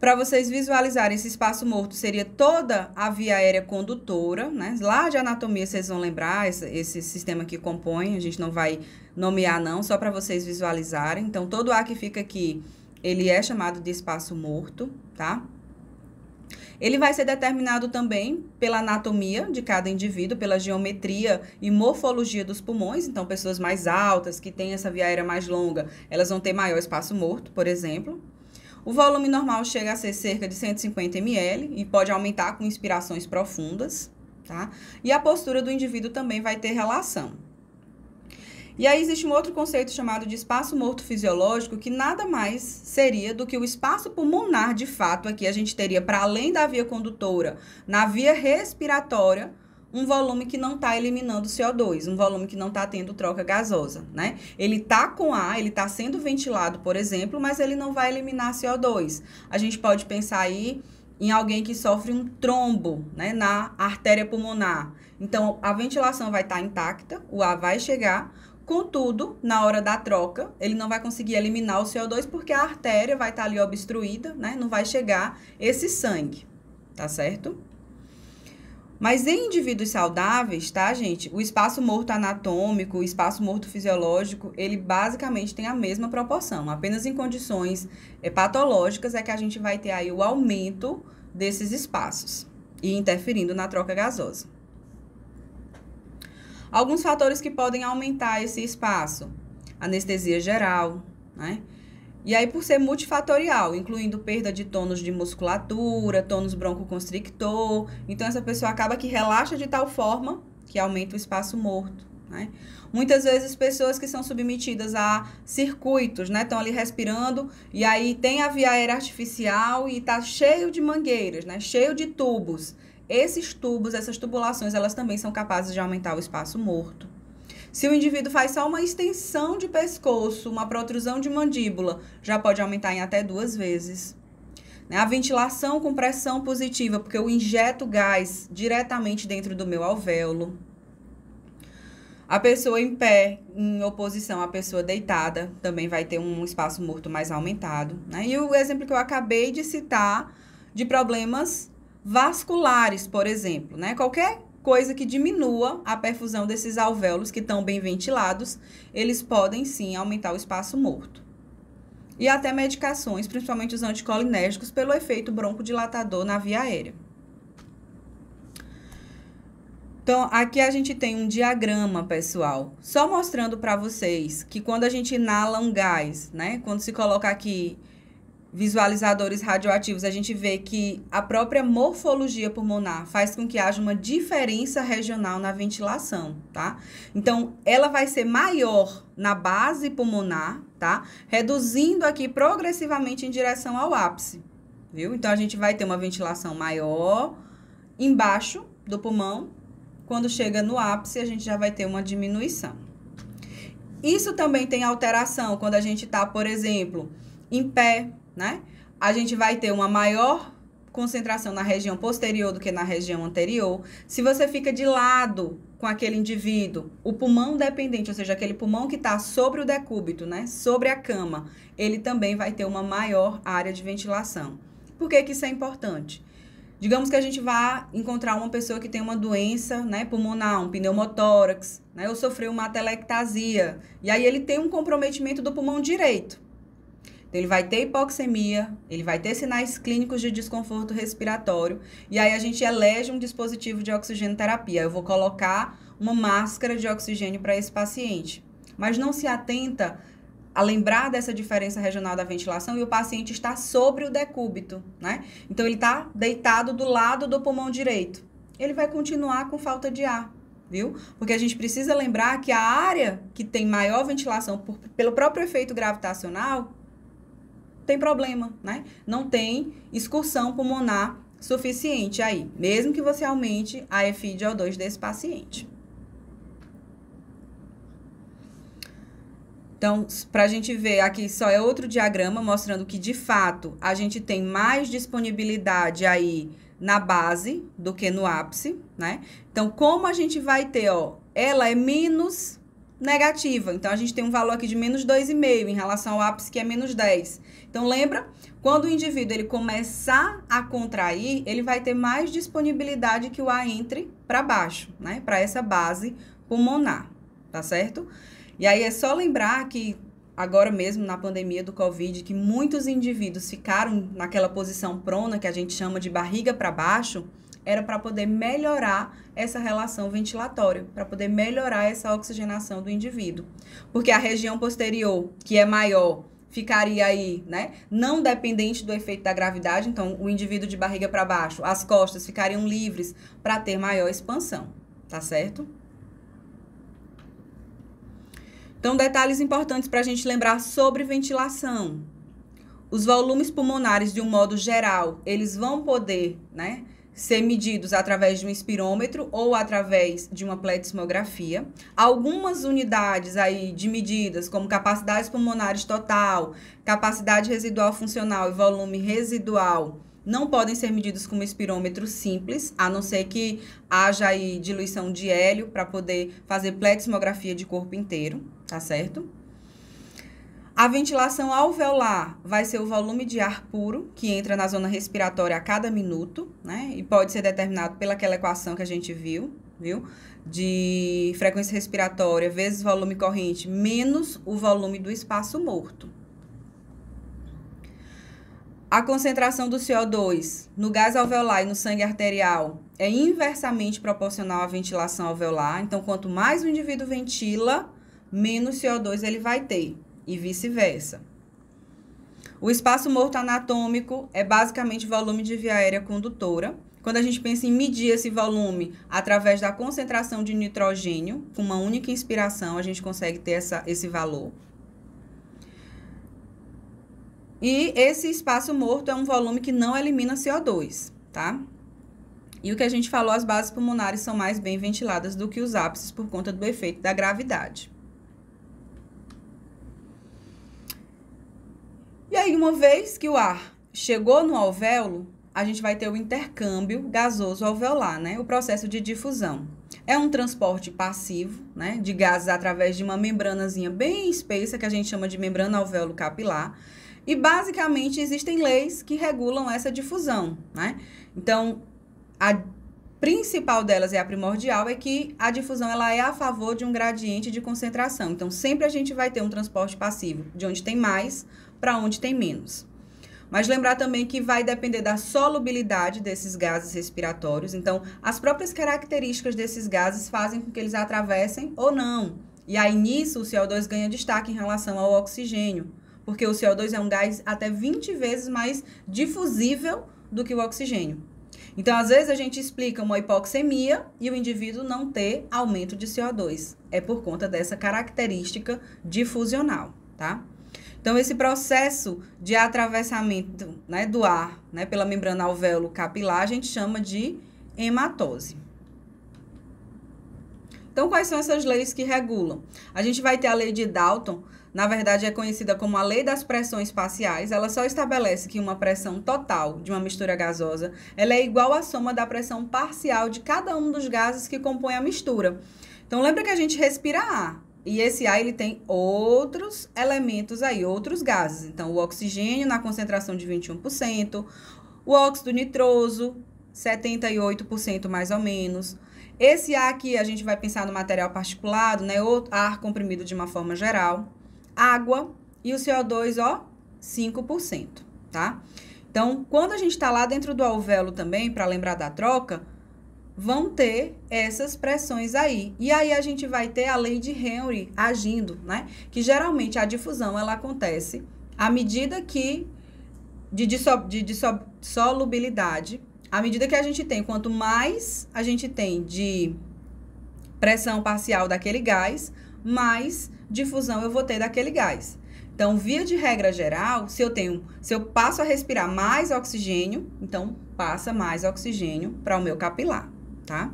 para vocês visualizarem esse espaço morto, seria toda a via aérea condutora, né? Lá de anatomia vocês vão lembrar esse, esse sistema que compõe, a gente não vai nomear não, só para vocês visualizarem. Então, todo o ar que fica aqui, ele é chamado de espaço morto, tá? Ele vai ser determinado também pela anatomia de cada indivíduo, pela geometria e morfologia dos pulmões. Então, pessoas mais altas, que têm essa via aérea mais longa, elas vão ter maior espaço morto, por exemplo. O volume normal chega a ser cerca de 150 ml e pode aumentar com inspirações profundas, tá? E a postura do indivíduo também vai ter relação. E aí existe um outro conceito chamado de espaço morto fisiológico, que nada mais seria do que o espaço pulmonar, de fato, aqui a gente teria para além da via condutora, na via respiratória, um volume que não está eliminando CO2, um volume que não está tendo troca gasosa, né? Ele está com ar, ele está sendo ventilado, por exemplo, mas ele não vai eliminar CO2. A gente pode pensar aí em alguém que sofre um trombo, né, na artéria pulmonar. Então, a ventilação vai estar tá intacta, o ar vai chegar, contudo, na hora da troca, ele não vai conseguir eliminar o CO2 porque a artéria vai estar tá ali obstruída, né? Não vai chegar esse sangue, tá certo? Mas em indivíduos saudáveis, tá, gente? O espaço morto anatômico, o espaço morto fisiológico, ele basicamente tem a mesma proporção. Apenas em condições é, patológicas é que a gente vai ter aí o aumento desses espaços e interferindo na troca gasosa. Alguns fatores que podem aumentar esse espaço: anestesia geral, né? E aí, por ser multifatorial, incluindo perda de tônus de musculatura, tônus broncoconstrictor, então essa pessoa acaba que relaxa de tal forma que aumenta o espaço morto, né? Muitas vezes pessoas que são submetidas a circuitos, né? Estão ali respirando e aí tem a via aérea artificial e tá cheio de mangueiras, né? Cheio de tubos. Esses tubos, essas tubulações, elas também são capazes de aumentar o espaço morto. Se o indivíduo faz só uma extensão de pescoço, uma protrusão de mandíbula, já pode aumentar em até duas vezes. Né? A ventilação com pressão positiva, porque eu injeto gás diretamente dentro do meu alvéolo. A pessoa em pé, em oposição à pessoa deitada, também vai ter um espaço morto mais aumentado. Né? E o exemplo que eu acabei de citar de problemas vasculares, por exemplo, né? Qualquer coisa que diminua a perfusão desses alvéolos que estão bem ventilados, eles podem sim aumentar o espaço morto. E até medicações, principalmente os anticolinérgicos, pelo efeito broncodilatador na via aérea. Então, aqui a gente tem um diagrama, pessoal, só mostrando para vocês que quando a gente inala um gás, né? Quando se coloca aqui visualizadores radioativos, a gente vê que a própria morfologia pulmonar faz com que haja uma diferença regional na ventilação, tá? Então, ela vai ser maior na base pulmonar, tá? Reduzindo aqui progressivamente em direção ao ápice, viu? Então, a gente vai ter uma ventilação maior embaixo do pulmão. Quando chega no ápice, a gente já vai ter uma diminuição. Isso também tem alteração quando a gente tá, por exemplo, em pé, né? A gente vai ter uma maior concentração na região posterior do que na região anterior. Se você fica de lado com aquele indivíduo, o pulmão dependente, ou seja, aquele pulmão que está sobre o decúbito, né, sobre a cama, ele também vai ter uma maior área de ventilação. Por que, que isso é importante? Digamos que a gente vá encontrar uma pessoa que tem uma doença né, pulmonar, um pneumotórax, né, ou sofreu uma atelectasia, e aí ele tem um comprometimento do pulmão direito. Então, ele vai ter hipoxemia, ele vai ter sinais clínicos de desconforto respiratório, e aí a gente elege um dispositivo de oxigênio terapia. Eu vou colocar uma máscara de oxigênio para esse paciente. Mas não se atenta a lembrar dessa diferença regional da ventilação e o paciente está sobre o decúbito, né? Então ele está deitado do lado do pulmão direito. Ele vai continuar com falta de ar, viu? Porque a gente precisa lembrar que a área que tem maior ventilação por, pelo próprio efeito gravitacional tem problema, né? Não tem excursão pulmonar suficiente aí, mesmo que você aumente a FiO2 desse paciente. Então, para a gente ver aqui, só é outro diagrama mostrando que, de fato, a gente tem mais disponibilidade aí na base do que no ápice, né? Então, como a gente vai ter, ó, ela é menos negativa. Então, a gente tem um valor aqui de menos 2,5 em relação ao ápice, que é menos 10. Então, lembra? Quando o indivíduo ele começar a contrair, ele vai ter mais disponibilidade que o ar entre para baixo, né? Para essa base pulmonar, tá certo? E aí é só lembrar que agora mesmo na pandemia do Covid, que muitos indivíduos ficaram naquela posição prona que a gente chama de barriga para baixo, era para poder melhorar essa relação ventilatória, para poder melhorar essa oxigenação do indivíduo. Porque a região posterior, que é maior, ficaria aí, né? Não dependente do efeito da gravidade, então o indivíduo de barriga para baixo, as costas ficariam livres para ter maior expansão, tá certo? Então, detalhes importantes para a gente lembrar sobre ventilação. Os volumes pulmonares, de um modo geral, eles vão poder, né? Ser medidos através de um espirômetro ou através de uma pletismografia. Algumas unidades aí de medidas, como capacidade pulmonares total, capacidade residual funcional e volume residual, não podem ser medidos com um espirômetro simples, a não ser que haja aí diluição de hélio para poder fazer pletismografia de corpo inteiro, tá certo? A ventilação alveolar vai ser o volume de ar puro que entra na zona respiratória a cada minuto, né? E pode ser determinado pelaquela equação que a gente viu, viu? De frequência respiratória vezes volume corrente menos o volume do espaço morto. A concentração do CO2 no gás alveolar e no sangue arterial é inversamente proporcional à ventilação alveolar. Então, quanto mais o indivíduo ventila, menos CO2 ele vai ter e vice-versa. O espaço morto anatômico é basicamente volume de via aérea condutora. Quando a gente pensa em medir esse volume através da concentração de nitrogênio, com uma única inspiração, a gente consegue ter essa, esse valor. E esse espaço morto é um volume que não elimina CO2, tá? E o que a gente falou, as bases pulmonares são mais bem ventiladas do que os ápices por conta do efeito da gravidade. E aí, uma vez que o ar chegou no alvéolo, a gente vai ter o intercâmbio gasoso alveolar, né? O processo de difusão. É um transporte passivo, né, de gases através de uma membranazinha bem espessa que a gente chama de membrana alvéolo capilar e basicamente existem leis que regulam essa difusão, né? Então, a principal delas é a primordial é que a difusão ela é a favor de um gradiente de concentração. Então, sempre a gente vai ter um transporte passivo, de onde tem mais para onde tem menos. Mas lembrar também que vai depender da solubilidade desses gases respiratórios. Então, as próprias características desses gases fazem com que eles atravessem ou não. E aí, nisso, o CO2 ganha destaque em relação ao oxigênio porque o CO2 é um gás até 20 vezes mais difusível do que o oxigênio. Então, às vezes, a gente explica uma hipoxemia e o indivíduo não ter aumento de CO2. É por conta dessa característica difusional, tá? Então, esse processo de atravessamento né, do ar né, pela membrana alvéolo capilar, a gente chama de hematose. Então, quais são essas leis que regulam? A gente vai ter a lei de Dalton, na verdade é conhecida como a lei das pressões parciais, ela só estabelece que uma pressão total de uma mistura gasosa, ela é igual à soma da pressão parcial de cada um dos gases que compõem a mistura. Então lembra que a gente respira ar, e esse ar ele tem outros elementos aí, outros gases. Então o oxigênio na concentração de 21%, o óxido nitroso 78% mais ou menos. Esse ar aqui a gente vai pensar no material particulado, né? Ou ar comprimido de uma forma geral água e o CO2, ó, 5%, tá? Então, quando a gente está lá dentro do alvéolo também, para lembrar da troca, vão ter essas pressões aí. E aí a gente vai ter a lei de Henry agindo, né? Que geralmente a difusão ela acontece à medida que de, de, de solubilidade, à medida que a gente tem, quanto mais a gente tem de pressão parcial daquele gás, mais difusão eu vou ter daquele gás. Então, via de regra geral, se eu tenho, se eu passo a respirar mais oxigênio, então passa mais oxigênio para o meu capilar, tá?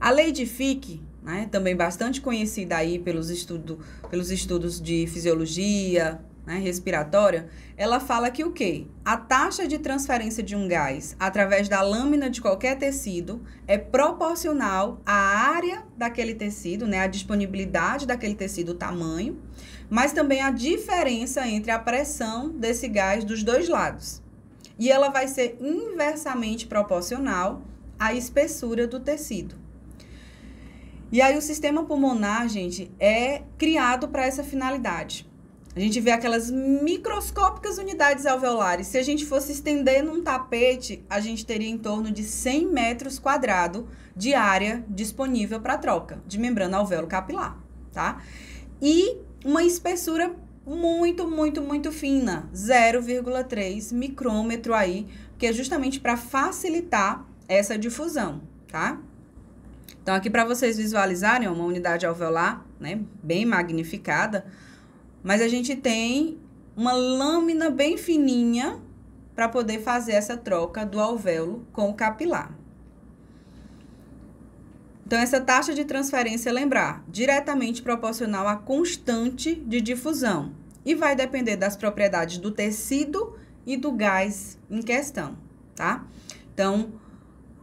A lei de Fick, né, também bastante conhecida aí pelos, estudo, pelos estudos de fisiologia, né, respiratória, ela fala que o quê? A taxa de transferência de um gás através da lâmina de qualquer tecido é proporcional à área daquele tecido, né, a disponibilidade daquele tecido, o tamanho, mas também a diferença entre a pressão desse gás dos dois lados. E ela vai ser inversamente proporcional à espessura do tecido. E aí o sistema pulmonar, gente, é criado para essa finalidade. A gente vê aquelas microscópicas unidades alveolares. Se a gente fosse estender num tapete, a gente teria em torno de 100 metros quadrados de área disponível para troca de membrana alvéolo capilar, tá? E uma espessura muito, muito, muito fina, 0,3 micrômetro aí, que é justamente para facilitar essa difusão, tá? Então, aqui para vocês visualizarem, uma unidade alveolar, né, bem magnificada, mas a gente tem uma lâmina bem fininha para poder fazer essa troca do alvéolo com o capilar. Então, essa taxa de transferência, lembrar, diretamente proporcional à constante de difusão e vai depender das propriedades do tecido e do gás em questão, tá? Então,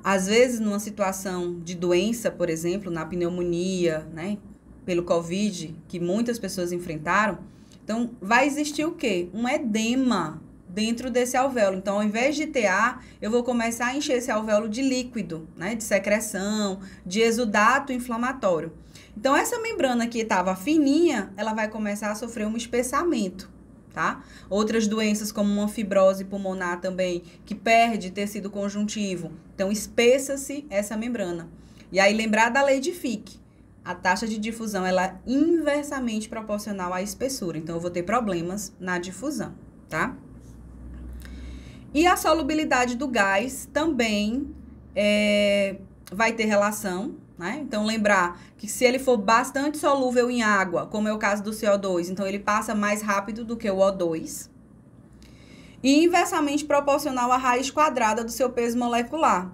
às vezes, numa situação de doença, por exemplo, na pneumonia, né, pelo Covid, que muitas pessoas enfrentaram, então, vai existir o quê? Um edema dentro desse alvéolo. Então, ao invés de ter ar, eu vou começar a encher esse alvéolo de líquido, né? De secreção, de exudato inflamatório. Então, essa membrana que estava fininha, ela vai começar a sofrer um espessamento, tá? Outras doenças, como uma fibrose pulmonar também, que perde tecido conjuntivo. Então, espessa-se essa membrana. E aí, lembrar da lei de Fick. a taxa de difusão ela é inversamente proporcional à espessura. Então, eu vou ter problemas na difusão, tá? E a solubilidade do gás também é, vai ter relação, né? Então, lembrar que se ele for bastante solúvel em água, como é o caso do CO2, então ele passa mais rápido do que o O2. E inversamente proporcional à raiz quadrada do seu peso molecular.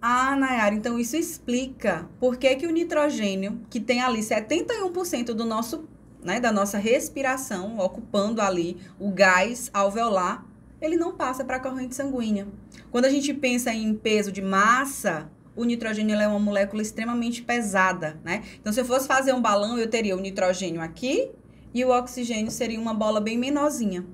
Ah, Nayara, então isso explica por que, que o nitrogênio, que tem ali 71% do nosso, né, da nossa respiração, ocupando ali o gás alveolar, ele não passa para a corrente sanguínea. Quando a gente pensa em peso de massa, o nitrogênio é uma molécula extremamente pesada, né? Então, se eu fosse fazer um balão, eu teria o nitrogênio aqui e o oxigênio seria uma bola bem menorzinha.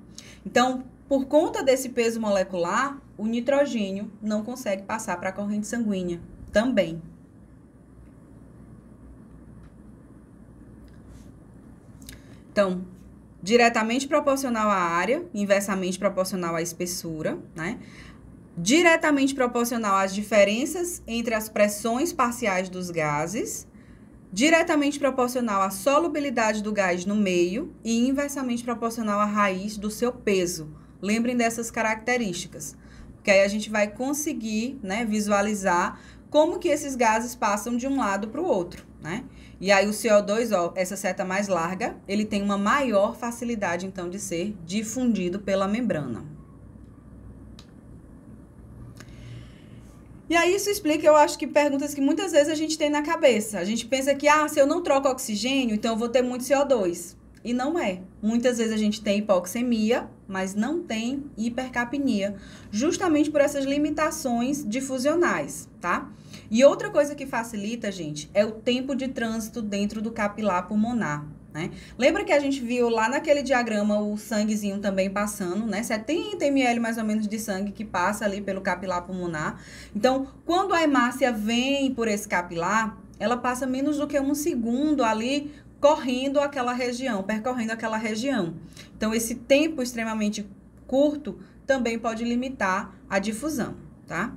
Então, por conta desse peso molecular, o nitrogênio não consegue passar para a corrente sanguínea também. Então, diretamente proporcional à área, inversamente proporcional à espessura, né? Diretamente proporcional às diferenças entre as pressões parciais dos gases, diretamente proporcional à solubilidade do gás no meio e inversamente proporcional à raiz do seu peso, Lembrem dessas características, porque aí a gente vai conseguir né, visualizar como que esses gases passam de um lado para o outro, né? E aí o CO2, ó, essa seta mais larga, ele tem uma maior facilidade, então, de ser difundido pela membrana. E aí isso explica, eu acho que perguntas que muitas vezes a gente tem na cabeça. A gente pensa que, ah, se eu não troco oxigênio, então eu vou ter muito CO2. E não é. Muitas vezes a gente tem hipoxemia, mas não tem hipercapnia, justamente por essas limitações difusionais, tá? E outra coisa que facilita, gente, é o tempo de trânsito dentro do capilar pulmonar. Né? Lembra que a gente viu lá naquele diagrama o sanguezinho também passando, né? 70 ml mais ou menos de sangue que passa ali pelo capilar pulmonar. Então, quando a hemácia vem por esse capilar, ela passa menos do que um segundo ali correndo aquela região, percorrendo aquela região. Então, esse tempo extremamente curto também pode limitar a difusão, tá?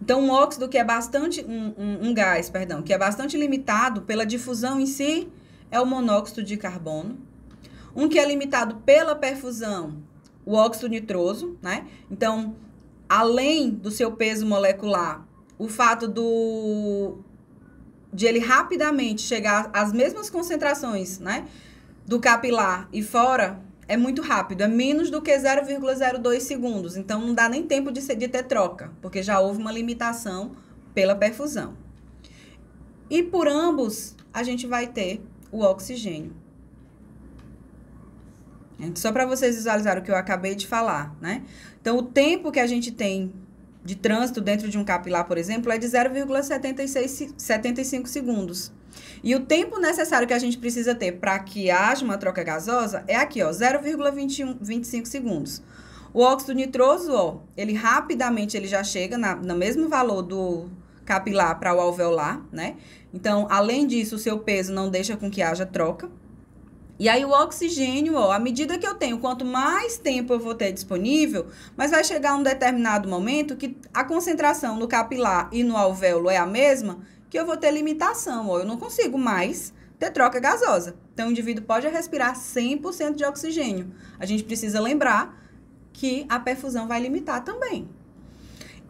Então, um óxido que é bastante, um, um, um, gás, perdão, que é bastante limitado pela difusão em si, é o monóxido de carbono. Um que é limitado pela perfusão, o óxido nitroso, né? Então, além do seu peso molecular, o fato do de ele rapidamente chegar às mesmas concentrações, né, do capilar e fora, é muito rápido, é menos do que 0,02 segundos. Então não dá nem tempo de, ser, de ter troca, porque já houve uma limitação pela perfusão. E por ambos, a gente vai ter o oxigênio. Só para vocês visualizarem o que eu acabei de falar, né? Então, o tempo que a gente tem de trânsito dentro de um capilar, por exemplo, é de 0,75 segundos. E o tempo necessário que a gente precisa ter para que haja uma troca gasosa é aqui, ó, 0,25 segundos. O óxido nitroso, ó, ele rapidamente ele já chega na, no mesmo valor do capilar para o alveolar, né? Então, além disso, o seu peso não deixa com que haja troca. E aí o oxigênio, ó, à medida que eu tenho, quanto mais tempo eu vou ter disponível, mas vai chegar um determinado momento que a concentração no capilar e no alvéolo é a mesma, que eu vou ter limitação, ó, eu não consigo mais ter troca gasosa. Então o indivíduo pode respirar 100% de oxigênio. A gente precisa lembrar que a perfusão vai limitar também.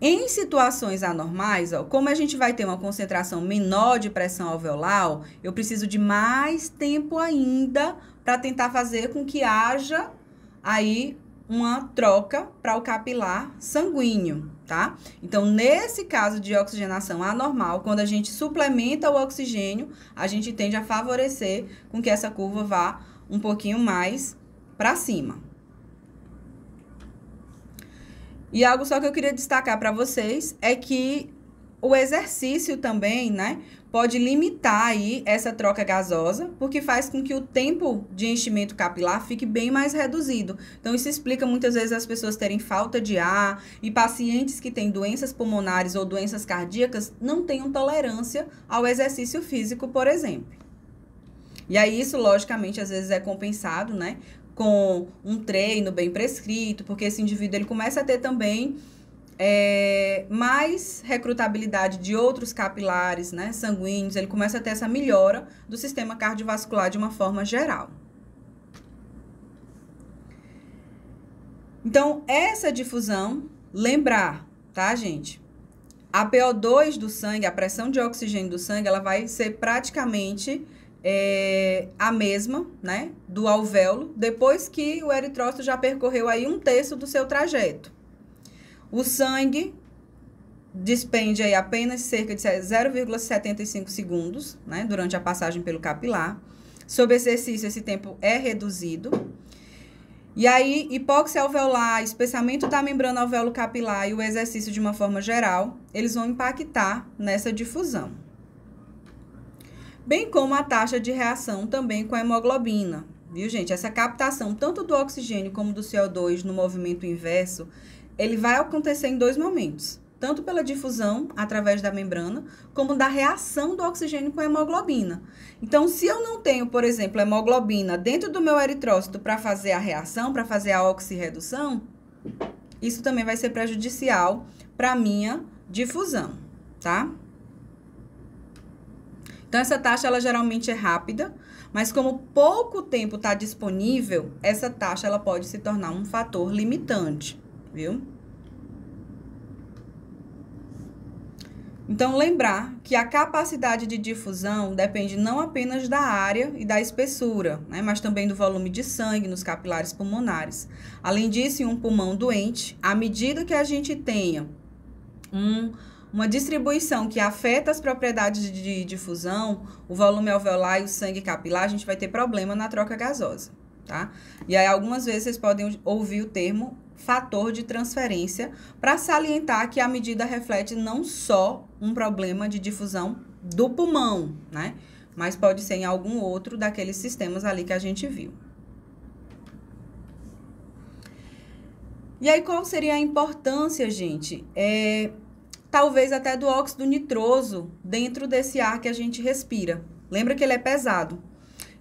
Em situações anormais, ó, como a gente vai ter uma concentração menor de pressão alveolar, eu preciso de mais tempo ainda para tentar fazer com que haja aí uma troca para o capilar sanguíneo, tá? Então, nesse caso de oxigenação anormal, quando a gente suplementa o oxigênio, a gente tende a favorecer com que essa curva vá um pouquinho mais para cima. E algo só que eu queria destacar para vocês é que o exercício também, né, pode limitar aí essa troca gasosa, porque faz com que o tempo de enchimento capilar fique bem mais reduzido. Então, isso explica muitas vezes as pessoas terem falta de ar e pacientes que têm doenças pulmonares ou doenças cardíacas não tenham tolerância ao exercício físico, por exemplo. E aí, isso, logicamente, às vezes é compensado, né, com um treino bem prescrito, porque esse indivíduo ele começa a ter também é, mais recrutabilidade de outros capilares né, sanguíneos, ele começa a ter essa melhora do sistema cardiovascular de uma forma geral. Então, essa difusão, lembrar, tá, gente? A PO2 do sangue, a pressão de oxigênio do sangue, ela vai ser praticamente é, a mesma, né, do alvéolo, depois que o eritrócito já percorreu aí um terço do seu trajeto. O sangue despende aí apenas cerca de 0,75 segundos, né, durante a passagem pelo capilar. Sob exercício, esse tempo é reduzido. E aí, hipóxia alveolar, espessamento da membrana alvéolo capilar e o exercício de uma forma geral, eles vão impactar nessa difusão. Bem como a taxa de reação também com a hemoglobina. Viu, gente? Essa captação tanto do oxigênio como do CO2 no movimento inverso, ele vai acontecer em dois momentos tanto pela difusão através da membrana, como da reação do oxigênio com a hemoglobina. Então, se eu não tenho, por exemplo, hemoglobina dentro do meu eritrócito para fazer a reação, para fazer a oxirredução, isso também vai ser prejudicial para a minha difusão, tá? Então, essa taxa, ela geralmente é rápida, mas como pouco tempo está disponível, essa taxa, ela pode se tornar um fator limitante, viu? Então, lembrar que a capacidade de difusão depende não apenas da área e da espessura, né, mas também do volume de sangue nos capilares pulmonares. Além disso, em um pulmão doente, à medida que a gente tenha um, uma distribuição que afeta as propriedades de difusão, o volume alveolar e o sangue capilar, a gente vai ter problema na troca gasosa, tá? E aí, algumas vezes, vocês podem ouvir o termo fator de transferência para salientar que a medida reflete não só um problema de difusão do pulmão, né? Mas pode ser em algum outro daqueles sistemas ali que a gente viu. E aí, qual seria a importância, gente? É, talvez até do óxido nitroso dentro desse ar que a gente respira. Lembra que ele é pesado.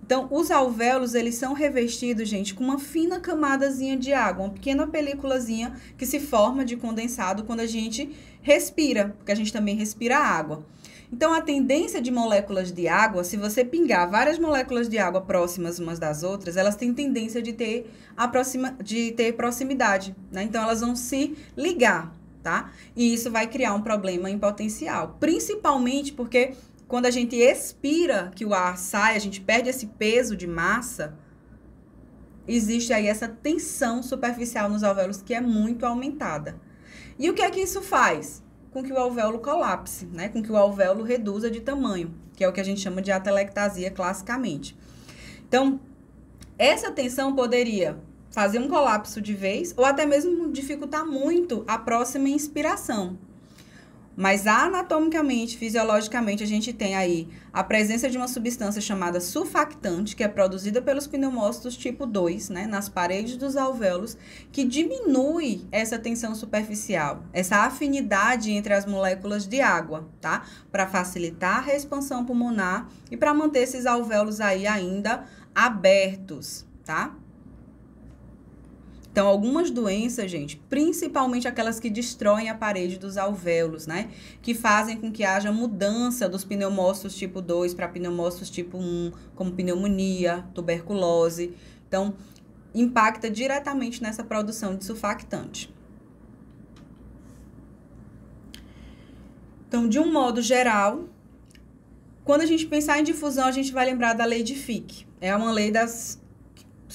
Então, os alvéolos, eles são revestidos, gente, com uma fina camadazinha de água, uma pequena películazinha que se forma de condensado quando a gente respira, porque a gente também respira água. Então, a tendência de moléculas de água, se você pingar várias moléculas de água próximas umas das outras, elas têm tendência de ter, a proxima, de ter proximidade, né? Então, elas vão se ligar, tá? E isso vai criar um problema em potencial, principalmente porque quando a gente expira, que o ar sai, a gente perde esse peso de massa, existe aí essa tensão superficial nos alvéolos que é muito aumentada. E o que é que isso faz? Com que o alvéolo colapse, né? Com que o alvéolo reduza de tamanho, que é o que a gente chama de atelectasia classicamente. Então, essa tensão poderia fazer um colapso de vez ou até mesmo dificultar muito a próxima inspiração. Mas anatomicamente, fisiologicamente, a gente tem aí a presença de uma substância chamada sulfactante, que é produzida pelos pneumócitos tipo 2, né, nas paredes dos alvéolos, que diminui essa tensão superficial, essa afinidade entre as moléculas de água, tá? Para facilitar a expansão pulmonar e para manter esses alvéolos aí ainda abertos, tá? Então, algumas doenças, gente, principalmente aquelas que destroem a parede dos alvéolos, né? Que fazem com que haja mudança dos pneumócitos tipo 2 para pneumócitos tipo 1, como pneumonia, tuberculose. Então, impacta diretamente nessa produção de surfactante. Então, de um modo geral, quando a gente pensar em difusão, a gente vai lembrar da lei de Fick. É uma lei das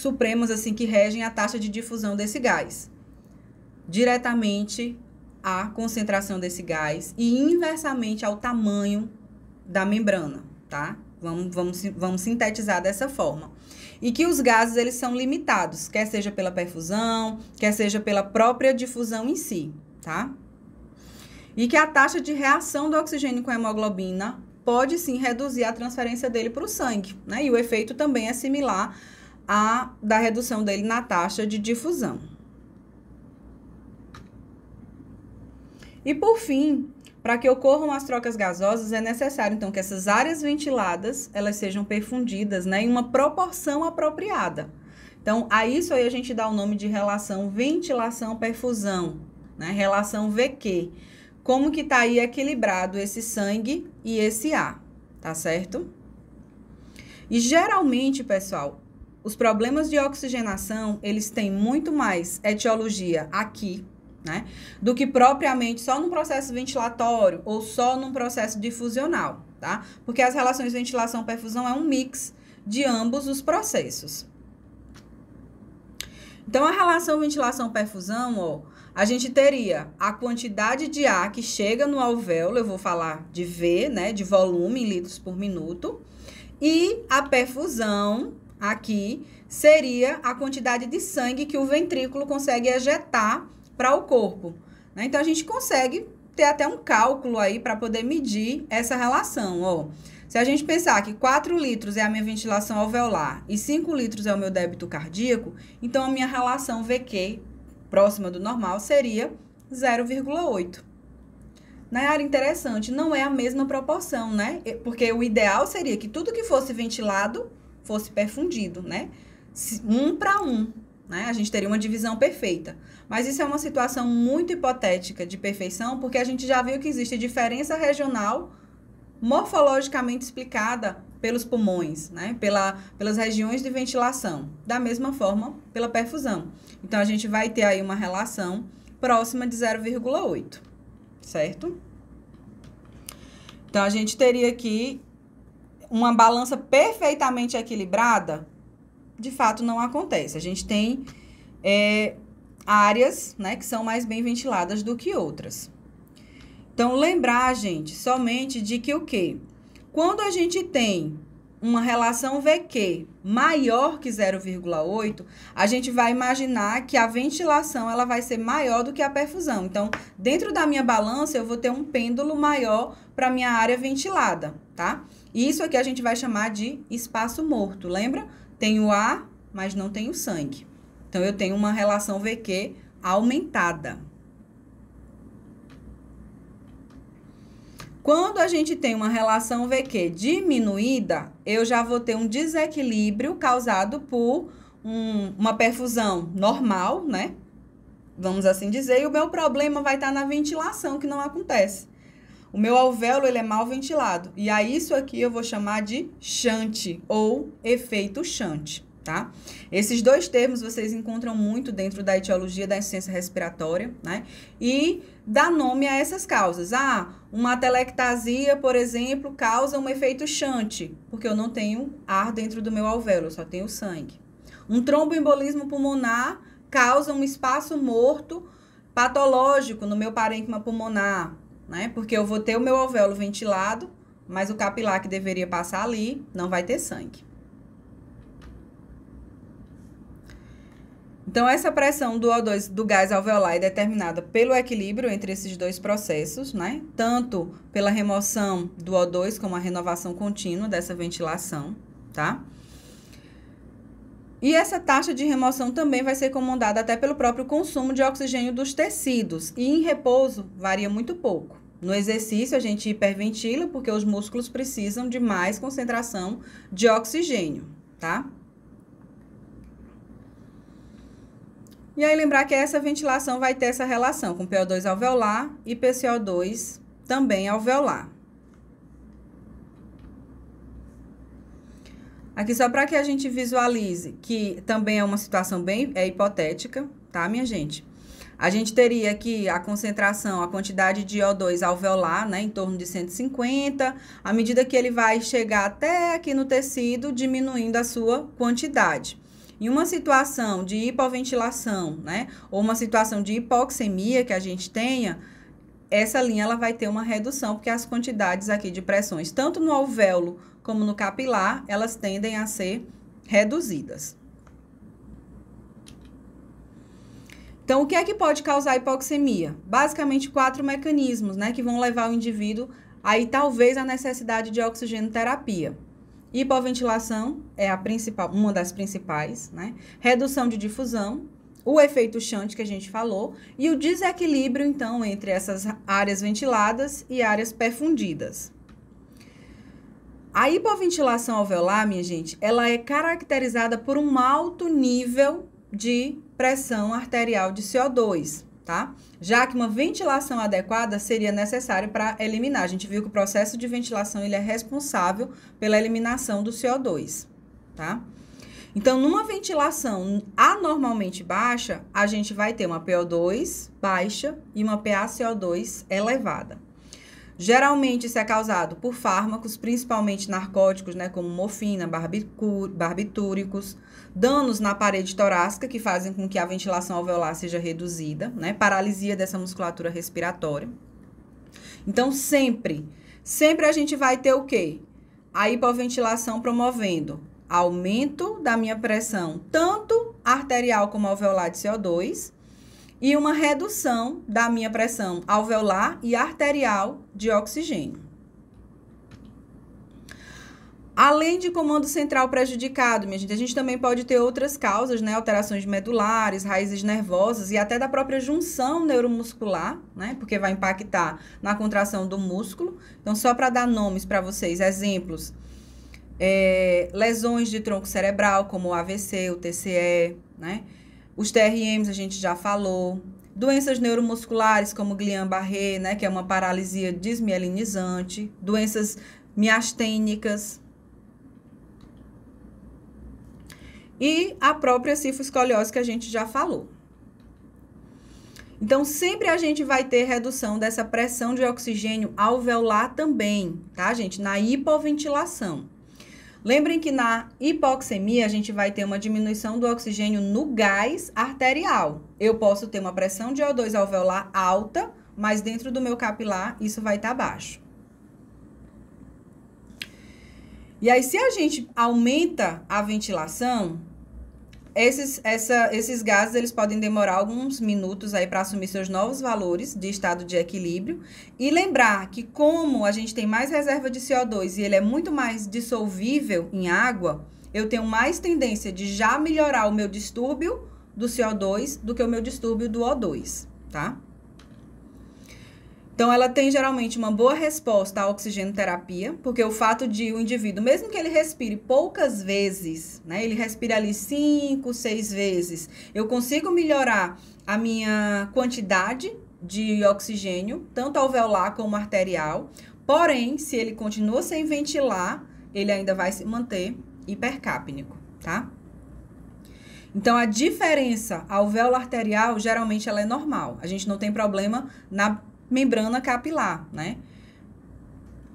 supremos assim que regem a taxa de difusão desse gás, diretamente à concentração desse gás e inversamente ao tamanho da membrana, tá? Vamos, vamos, vamos sintetizar dessa forma. E que os gases eles são limitados, quer seja pela perfusão, quer seja pela própria difusão em si, tá? E que a taxa de reação do oxigênio com a hemoglobina pode sim reduzir a transferência dele para o sangue, né? E o efeito também é similar a da redução dele na taxa de difusão. E por fim, para que ocorram as trocas gasosas, é necessário então que essas áreas ventiladas, elas sejam perfundidas, né, em uma proporção apropriada. Então, a isso aí a gente dá o nome de relação ventilação-perfusão, né? Relação VQ. Como que tá aí equilibrado esse sangue e esse ar, tá certo? E geralmente, pessoal, os problemas de oxigenação, eles têm muito mais etiologia aqui, né? Do que propriamente só no processo ventilatório ou só num processo difusional, tá? Porque as relações ventilação-perfusão é um mix de ambos os processos. Então, a relação ventilação-perfusão, ó, a gente teria a quantidade de ar que chega no alvéolo, eu vou falar de V, né, de volume em litros por minuto, e a perfusão aqui seria a quantidade de sangue que o ventrículo consegue ejetar para o corpo. Né? Então, a gente consegue ter até um cálculo aí para poder medir essa relação. Ó. Se a gente pensar que 4 litros é a minha ventilação alveolar e 5 litros é o meu débito cardíaco, então a minha relação VQ próxima do normal seria 0,8. Na área interessante, não é a mesma proporção, né? Porque o ideal seria que tudo que fosse ventilado fosse perfundido, né? Um para um, né? A gente teria uma divisão perfeita. Mas isso é uma situação muito hipotética de perfeição, porque a gente já viu que existe diferença regional morfologicamente explicada pelos pulmões, né? Pela, pelas regiões de ventilação. Da mesma forma, pela perfusão. Então, a gente vai ter aí uma relação próxima de 0,8, certo? Então, a gente teria aqui uma balança perfeitamente equilibrada, de fato não acontece. A gente tem é, áreas né, que são mais bem ventiladas do que outras. Então, lembrar, gente, somente de que o quê? Quando a gente tem uma relação VQ maior que 0,8, a gente vai imaginar que a ventilação ela vai ser maior do que a perfusão. Então, dentro da minha balança, eu vou ter um pêndulo maior para minha área ventilada, tá? Isso aqui a gente vai chamar de espaço morto, lembra? Tem o ar, mas não tem o sangue. Então, eu tenho uma relação VQ aumentada. Quando a gente tem uma relação VQ diminuída, eu já vou ter um desequilíbrio causado por um, uma perfusão normal, né? Vamos assim dizer, e o meu problema vai estar na ventilação, que não acontece. O meu alvéolo ele é mal ventilado. E a isso aqui eu vou chamar de shunt ou efeito shunt tá? Esses dois termos vocês encontram muito dentro da etiologia da insuficiência respiratória, né? E dá nome a essas causas. Ah, uma telectasia, por exemplo, causa um efeito shunt, porque eu não tenho ar dentro do meu alvéolo, eu só tenho sangue. Um tromboembolismo pulmonar causa um espaço morto patológico no meu parênquima pulmonar, né? Porque eu vou ter o meu alvéolo ventilado, mas o capilar que deveria passar ali não vai ter sangue. Então, essa pressão do O2 do gás alveolar é determinada pelo equilíbrio entre esses dois processos, né? Tanto pela remoção do O2 como a renovação contínua dessa ventilação, tá? E essa taxa de remoção também vai ser comandada até pelo próprio consumo de oxigênio dos tecidos. E em repouso varia muito pouco. No exercício, a gente hiperventila porque os músculos precisam de mais concentração de oxigênio, tá? E aí lembrar que essa ventilação vai ter essa relação com PO2 alveolar e PCO2 também alveolar. Aqui só para que a gente visualize que também é uma situação bem é hipotética, tá, minha gente? A gente teria aqui a concentração, a quantidade de O2 alveolar, né, em torno de 150, à medida que ele vai chegar até aqui no tecido, diminuindo a sua quantidade. Em uma situação de hipoventilação, né, ou uma situação de hipoxemia que a gente tenha, essa linha ela vai ter uma redução, porque as quantidades aqui de pressões, tanto no alvéolo como no capilar, elas tendem a ser reduzidas. Então, o que é que pode causar hipoxemia? Basicamente, quatro mecanismos, né, que vão levar o indivíduo aí talvez a necessidade de oxigênio terapia. Hipoventilação é a principal, uma das principais, né? Redução de difusão, o efeito Shunt que a gente falou e o desequilíbrio então entre essas áreas ventiladas e áreas perfundidas. A hipoventilação alveolar, minha gente, ela é caracterizada por um alto nível de pressão arterial de CO2, tá? Já que uma ventilação adequada seria necessária para eliminar. A gente viu que o processo de ventilação ele é responsável pela eliminação do CO2, tá? Então, numa ventilação anormalmente baixa, a gente vai ter uma PO2 baixa e uma PaCO2 elevada. Geralmente isso é causado por fármacos, principalmente narcóticos, né, como morfina, barbitúricos, danos na parede torácica que fazem com que a ventilação alveolar seja reduzida, né, paralisia dessa musculatura respiratória. Então, sempre, sempre a gente vai ter o quê? A hipoventilação promovendo aumento da minha pressão, tanto arterial como alveolar de CO2, e uma redução da minha pressão alveolar e arterial de oxigênio. Além de comando central prejudicado, minha gente, a gente também pode ter outras causas, né? Alterações medulares, raízes nervosas e até da própria junção neuromuscular, né? Porque vai impactar na contração do músculo. Então, só para dar nomes para vocês, exemplos é, lesões de tronco cerebral, como o AVC, o TCE, né? Os TRMs a gente já falou. Doenças neuromusculares, como Guillain-Barré, né? Que é uma paralisia desmielinizante. Doenças miastênicas. E a própria cifoescoliose que a gente já falou. Então, sempre a gente vai ter redução dessa pressão de oxigênio alveolar também, tá, gente? Na hipoventilação. Lembrem que na hipoxemia a gente vai ter uma diminuição do oxigênio no gás arterial. Eu posso ter uma pressão de O2 alveolar alta, mas dentro do meu capilar isso vai estar tá baixo. E aí, se a gente aumenta a ventilação, esses, essa, esses gases eles podem demorar alguns minutos aí para assumir seus novos valores de estado de equilíbrio. E lembrar que como a gente tem mais reserva de CO2 e ele é muito mais dissolvível em água, eu tenho mais tendência de já melhorar o meu distúrbio do CO2 do que o meu distúrbio do O2, tá? Então, ela tem geralmente uma boa resposta à oxigenoterapia, porque o fato de o indivíduo, mesmo que ele respire poucas vezes, né, ele respira ali cinco, seis vezes, eu consigo melhorar a minha quantidade de oxigênio, tanto alveolar como arterial. Porém, se ele continua sem ventilar, ele ainda vai se manter hipercápnico, tá? Então, a diferença alveolo arterial, geralmente, ela é normal. A gente não tem problema na membrana capilar, né?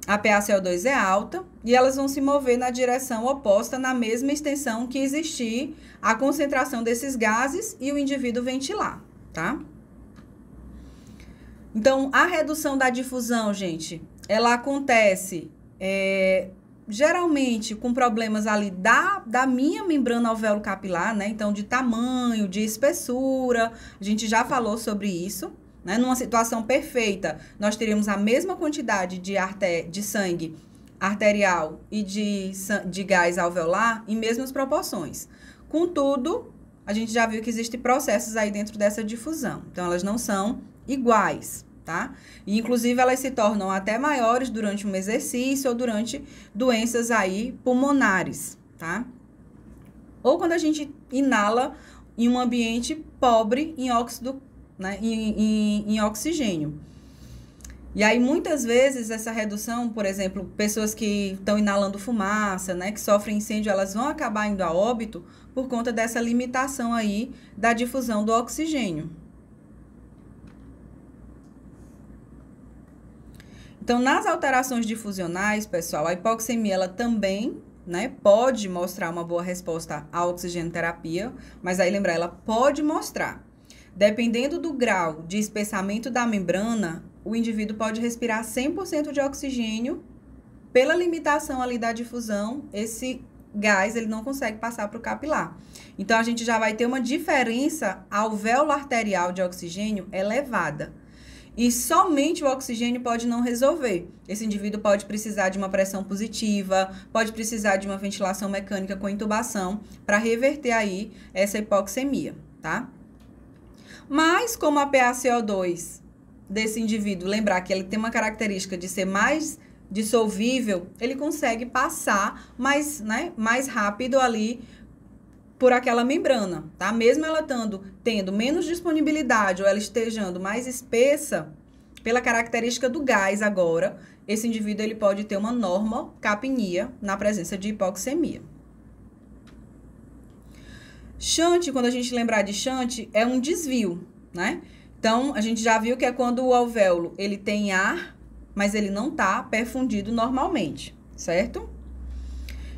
A PaCO2 é alta e elas vão se mover na direção oposta na mesma extensão que existir a concentração desses gases e o indivíduo ventilar, tá? Então, a redução da difusão, gente, ela acontece é, geralmente com problemas ali da, da minha membrana alvéolo capilar, né? Então, de tamanho, de espessura, a gente já falou sobre isso. Né? Numa situação perfeita, nós teríamos a mesma quantidade de, arte de sangue arterial e de, de gás alveolar em mesmas proporções. Contudo, a gente já viu que existem processos aí dentro dessa difusão. Então, elas não são iguais, tá? E, inclusive, elas se tornam até maiores durante um exercício ou durante doenças aí pulmonares, tá? Ou quando a gente inala em um ambiente pobre em óxido né, em, em, em oxigênio. E aí, muitas vezes, essa redução, por exemplo, pessoas que estão inalando fumaça, né, que sofrem incêndio, elas vão acabar indo a óbito por conta dessa limitação aí da difusão do oxigênio. Então, nas alterações difusionais, pessoal, a hipoxemia ela também né, pode mostrar uma boa resposta à oxigenoterapia, mas aí lembrar, ela pode mostrar. Dependendo do grau de espessamento da membrana, o indivíduo pode respirar 100% de oxigênio. Pela limitação ali da difusão, esse gás ele não consegue passar para o capilar. Então, a gente já vai ter uma diferença alvéolo arterial de oxigênio elevada. E somente o oxigênio pode não resolver. Esse indivíduo pode precisar de uma pressão positiva, pode precisar de uma ventilação mecânica com intubação para reverter aí essa hipoxemia, tá? Mas, como a PaCO2 desse indivíduo, lembrar que ele tem uma característica de ser mais dissolvível, ele consegue passar mais, né, mais rápido ali por aquela membrana, tá? Mesmo ela tendo, tendo menos disponibilidade ou ela estejando mais espessa, pela característica do gás agora, esse indivíduo ele pode ter uma normocapnia na presença de hipoxemia. Shunt, quando a gente lembrar de shunt, é um desvio, né? Então, a gente já viu que é quando o alvéolo ele tem ar, mas ele não está perfundido normalmente, certo?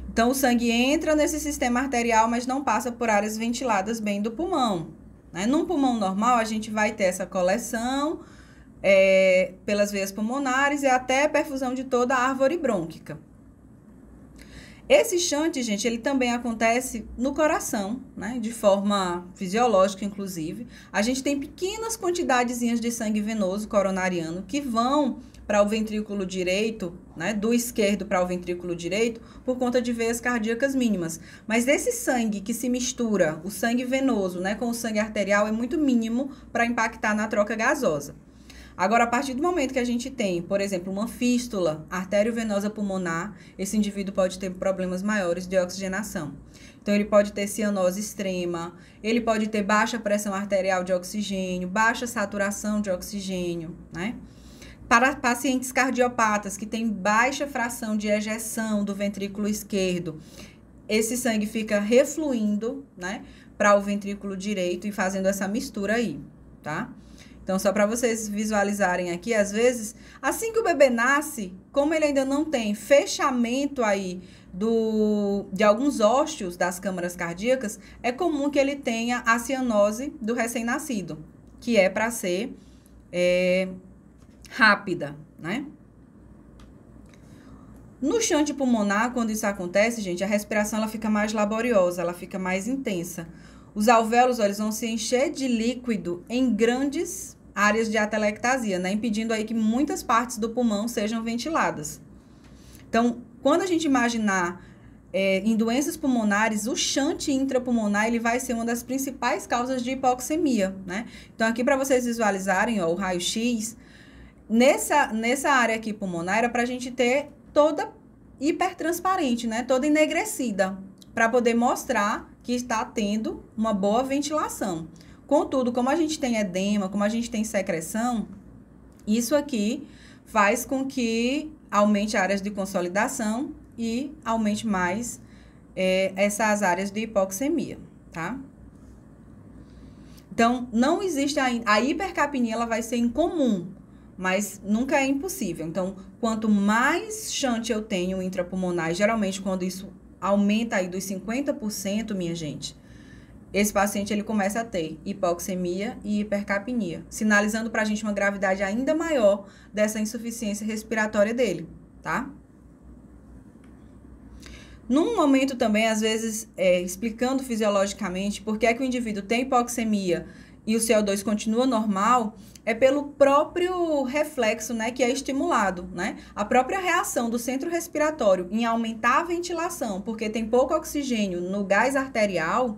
Então, o sangue entra nesse sistema arterial, mas não passa por áreas ventiladas bem do pulmão. Né? Num pulmão normal, a gente vai ter essa coleção é, pelas veias pulmonares e até perfusão de toda a árvore brônquica. Esse shunt, gente, ele também acontece no coração, né? De forma fisiológica, inclusive. A gente tem pequenas quantidadezinhas de sangue venoso coronariano que vão para o ventrículo direito, né, do esquerdo para o ventrículo direito, por conta de veias cardíacas mínimas. Mas esse sangue que se mistura, o sangue venoso, né, com o sangue arterial, é muito mínimo para impactar na troca gasosa. Agora, a partir do momento que a gente tem, por exemplo, uma fístula arteriovenosa pulmonar, esse indivíduo pode ter problemas maiores de oxigenação. Então, ele pode ter cianose extrema, ele pode ter baixa pressão arterial de oxigênio, baixa saturação de oxigênio, né? Para pacientes cardiopatas que têm baixa fração de ejeção do ventrículo esquerdo, esse sangue fica refluindo, né, para o ventrículo direito e fazendo essa mistura aí, tá? Então, só para vocês visualizarem aqui, às vezes, assim que o bebê nasce, como ele ainda não tem fechamento aí do, de alguns ósteos das câmaras cardíacas, é comum que ele tenha a cianose do recém-nascido, que é para ser é, rápida, né? No chante pulmonar, quando isso acontece, gente, a respiração ela fica mais laboriosa, ela fica mais intensa. Os alvéolos, eles vão se encher de líquido em grandes áreas de atelectasia, né? Impedindo aí que muitas partes do pulmão sejam ventiladas. Então, quando a gente imaginar é, em doenças pulmonares, o chante intrapulmonar ele vai ser uma das principais causas de hipoxemia, né? Então, aqui para vocês visualizarem ó, o raio-x, nessa, nessa área aqui pulmonar era para a gente ter toda hipertransparente, né? Toda enegrecida, para poder mostrar que está tendo uma boa ventilação. Contudo, como a gente tem edema, como a gente tem secreção, isso aqui faz com que aumente áreas de consolidação e aumente mais é, essas áreas de hipoxemia, tá? Então, não existe a, a hipercapnia, ela vai ser incomum, mas nunca é impossível. Então, quanto mais chante eu tenho intrapulmonar, geralmente quando isso aumenta aí dos 50%, minha gente, esse paciente ele começa a ter hipoxemia e hipercapnia, sinalizando para a gente uma gravidade ainda maior dessa insuficiência respiratória dele, tá? Num momento também, às vezes, é, explicando fisiologicamente por que é que o indivíduo tem hipoxemia e o CO2 continua normal, é pelo próprio reflexo, né, que é estimulado, né? A própria reação do centro respiratório em aumentar a ventilação, porque tem pouco oxigênio no gás arterial,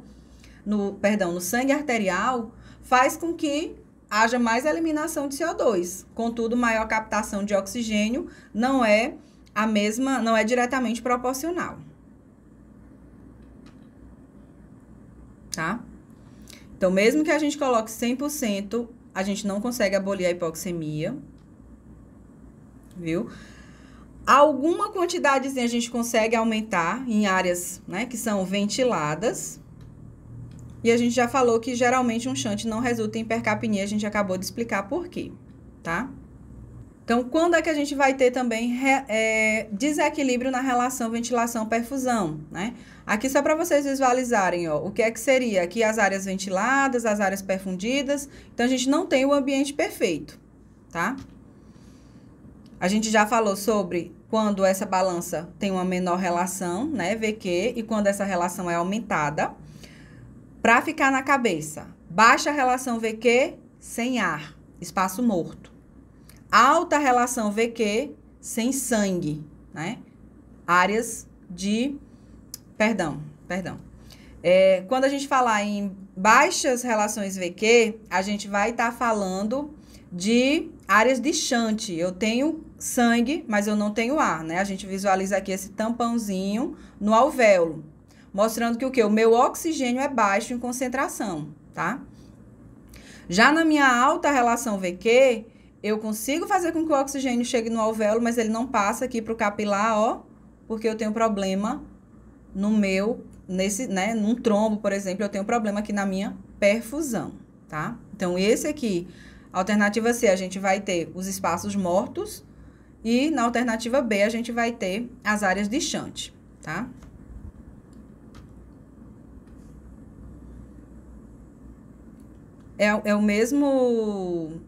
no, perdão, no sangue arterial, faz com que haja mais eliminação de CO2. Contudo, maior captação de oxigênio não é a mesma, não é diretamente proporcional. Tá? Então, mesmo que a gente coloque 100%, a gente não consegue abolir a hipoxemia. Viu? Alguma quantidadezinha a gente consegue aumentar em áreas, né, que são ventiladas, e a gente já falou que geralmente um shunt não resulta em hipercapnia, a gente acabou de explicar por quê, tá? Então, quando é que a gente vai ter também é, desequilíbrio na relação ventilação-perfusão, né? Aqui só para vocês visualizarem, ó, o que é que seria aqui as áreas ventiladas, as áreas perfundidas. Então, a gente não tem o ambiente perfeito, tá? A gente já falou sobre quando essa balança tem uma menor relação, né, VQ, e quando essa relação é aumentada. Para ficar na cabeça, baixa relação VQ sem ar, espaço morto. Alta relação VQ sem sangue, né? Áreas de. Perdão, perdão. É, quando a gente falar em baixas relações VQ, a gente vai estar tá falando de áreas de chante. Eu tenho sangue, mas eu não tenho ar, né? A gente visualiza aqui esse tampãozinho no alvéolo. Mostrando que o que? O meu oxigênio é baixo em concentração, tá? Já na minha alta relação VQ, eu consigo fazer com que o oxigênio chegue no alvéolo, mas ele não passa aqui para o capilar, ó, porque eu tenho problema no meu, nesse, né, num trombo, por exemplo, eu tenho problema aqui na minha perfusão, tá? Então, esse aqui, alternativa C, a gente vai ter os espaços mortos e na alternativa B, a gente vai ter as áreas de shunt, tá? É, é o mesmo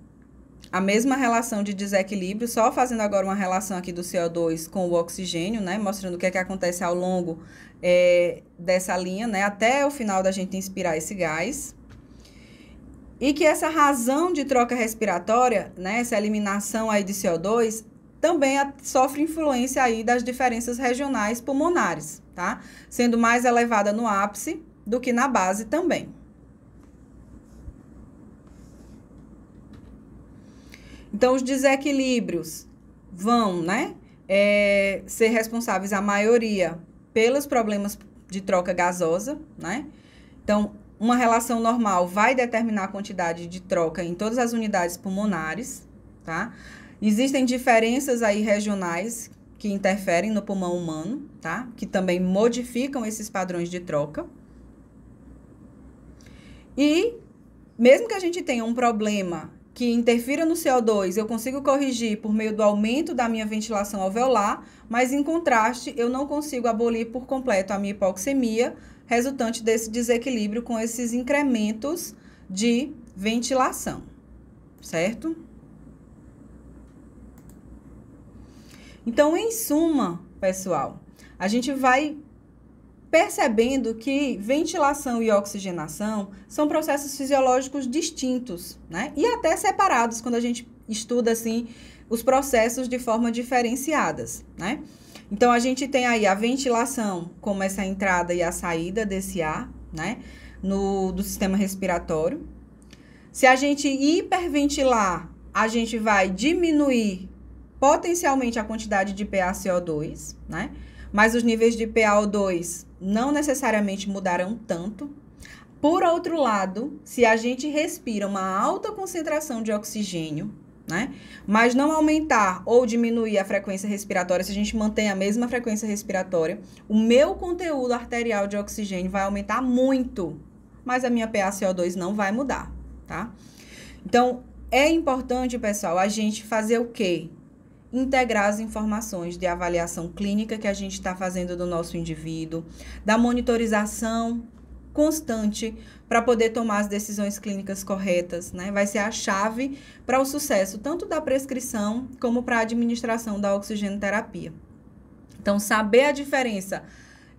a mesma relação de desequilíbrio, só fazendo agora uma relação aqui do CO2 com o oxigênio, né? Mostrando o que é que acontece ao longo é, dessa linha, né? Até o final da gente inspirar esse gás. E que essa razão de troca respiratória, né? Essa eliminação aí de CO2, também sofre influência aí das diferenças regionais pulmonares, tá? Sendo mais elevada no ápice do que na base também. Então, os desequilíbrios vão, né, é, ser responsáveis, a maioria, pelos problemas de troca gasosa, né? Então, uma relação normal vai determinar a quantidade de troca em todas as unidades pulmonares, tá? Existem diferenças aí regionais que interferem no pulmão humano, tá? Que também modificam esses padrões de troca. E mesmo que a gente tenha um problema que interfira no CO2, eu consigo corrigir por meio do aumento da minha ventilação alveolar, mas em contraste, eu não consigo abolir por completo a minha hipoxemia, resultante desse desequilíbrio com esses incrementos de ventilação, certo? Então, em suma, pessoal, a gente vai percebendo que ventilação e oxigenação são processos fisiológicos distintos, né? E até separados quando a gente estuda assim os processos de forma diferenciadas, né? Então a gente tem aí a ventilação como essa entrada e a saída desse ar, né, no do sistema respiratório. Se a gente hiperventilar, a gente vai diminuir potencialmente a quantidade de PaCO2, né? Mas os níveis de PaO2 não necessariamente mudarão tanto. Por outro lado, se a gente respira uma alta concentração de oxigênio, né? Mas não aumentar ou diminuir a frequência respiratória, se a gente mantém a mesma frequência respiratória, o meu conteúdo arterial de oxigênio vai aumentar muito, mas a minha PaCO2 não vai mudar, tá? Então, é importante, pessoal, a gente fazer o quê? Integrar as informações de avaliação clínica que a gente está fazendo do nosso indivíduo, da monitorização constante para poder tomar as decisões clínicas corretas, né? Vai ser a chave para o sucesso tanto da prescrição como para a administração da oxigenoterapia. Então, saber a diferença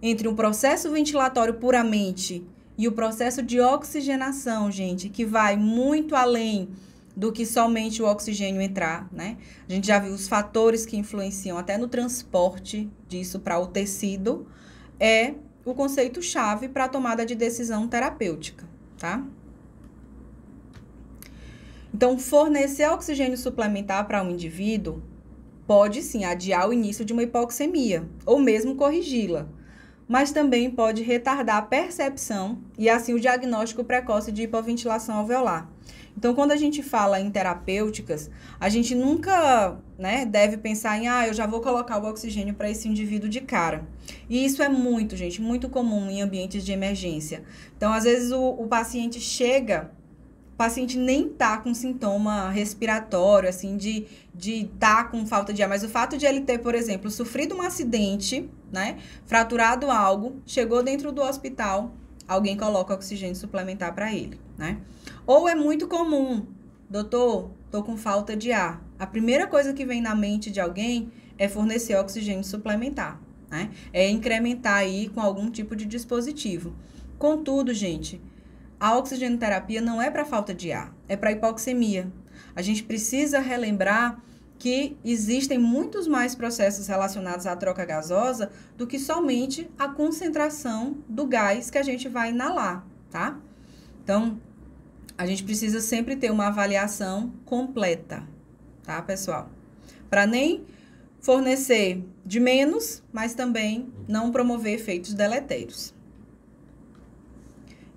entre um processo ventilatório puramente e o processo de oxigenação, gente, que vai muito além do que somente o oxigênio entrar, né? A gente já viu os fatores que influenciam até no transporte disso para o tecido, é o conceito chave para a tomada de decisão terapêutica, tá? Então, fornecer oxigênio suplementar para um indivíduo pode sim adiar o início de uma hipoxemia ou mesmo corrigi-la, mas também pode retardar a percepção e assim o diagnóstico precoce de hipoventilação alveolar então, quando a gente fala em terapêuticas, a gente nunca né, deve pensar em, ah, eu já vou colocar o oxigênio para esse indivíduo de cara. E isso é muito, gente, muito comum em ambientes de emergência. Então, às vezes, o, o paciente chega, o paciente nem tá com sintoma respiratório, assim, de de tá com falta de ar, mas o fato de ele ter, por exemplo, sofrido um acidente, né, fraturado algo, chegou dentro do hospital, alguém coloca oxigênio suplementar para ele, né? Ou é muito comum, doutor, tô com falta de ar. A primeira coisa que vem na mente de alguém é fornecer oxigênio suplementar, né? É incrementar aí com algum tipo de dispositivo. Contudo, gente, a oxigenoterapia não é para falta de ar, é para hipoxemia. A gente precisa relembrar que existem muitos mais processos relacionados à troca gasosa do que somente a concentração do gás que a gente vai inalar, tá? Então, a gente precisa sempre ter uma avaliação completa, tá, pessoal? Para nem fornecer de menos, mas também não promover efeitos deletérios.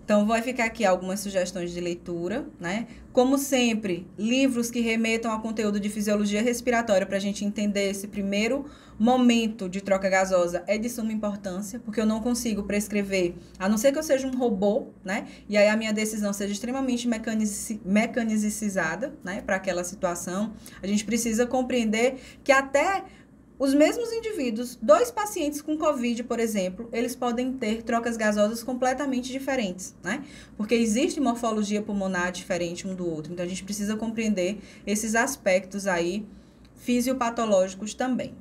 Então, vai ficar aqui algumas sugestões de leitura, né? Como sempre, livros que remetam a conteúdo de fisiologia respiratória para a gente entender esse primeiro momento de troca gasosa é de suma importância, porque eu não consigo prescrever, a não ser que eu seja um robô, né? E aí a minha decisão seja extremamente mecanici mecanicizada, né? Para aquela situação. A gente precisa compreender que até os mesmos indivíduos, dois pacientes com Covid, por exemplo, eles podem ter trocas gasosas completamente diferentes, né? Porque existe morfologia pulmonar diferente um do outro. Então, a gente precisa compreender esses aspectos aí fisiopatológicos também.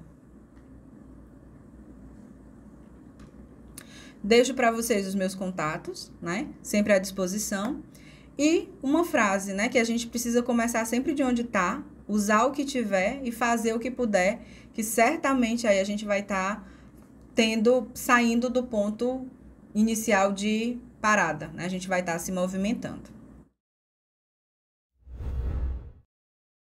Deixo para vocês os meus contatos, né? Sempre à disposição. E uma frase, né? Que a gente precisa começar sempre de onde está, usar o que tiver e fazer o que puder que certamente aí a gente vai estar tá tendo, saindo do ponto inicial de parada, né? A gente vai estar tá se movimentando.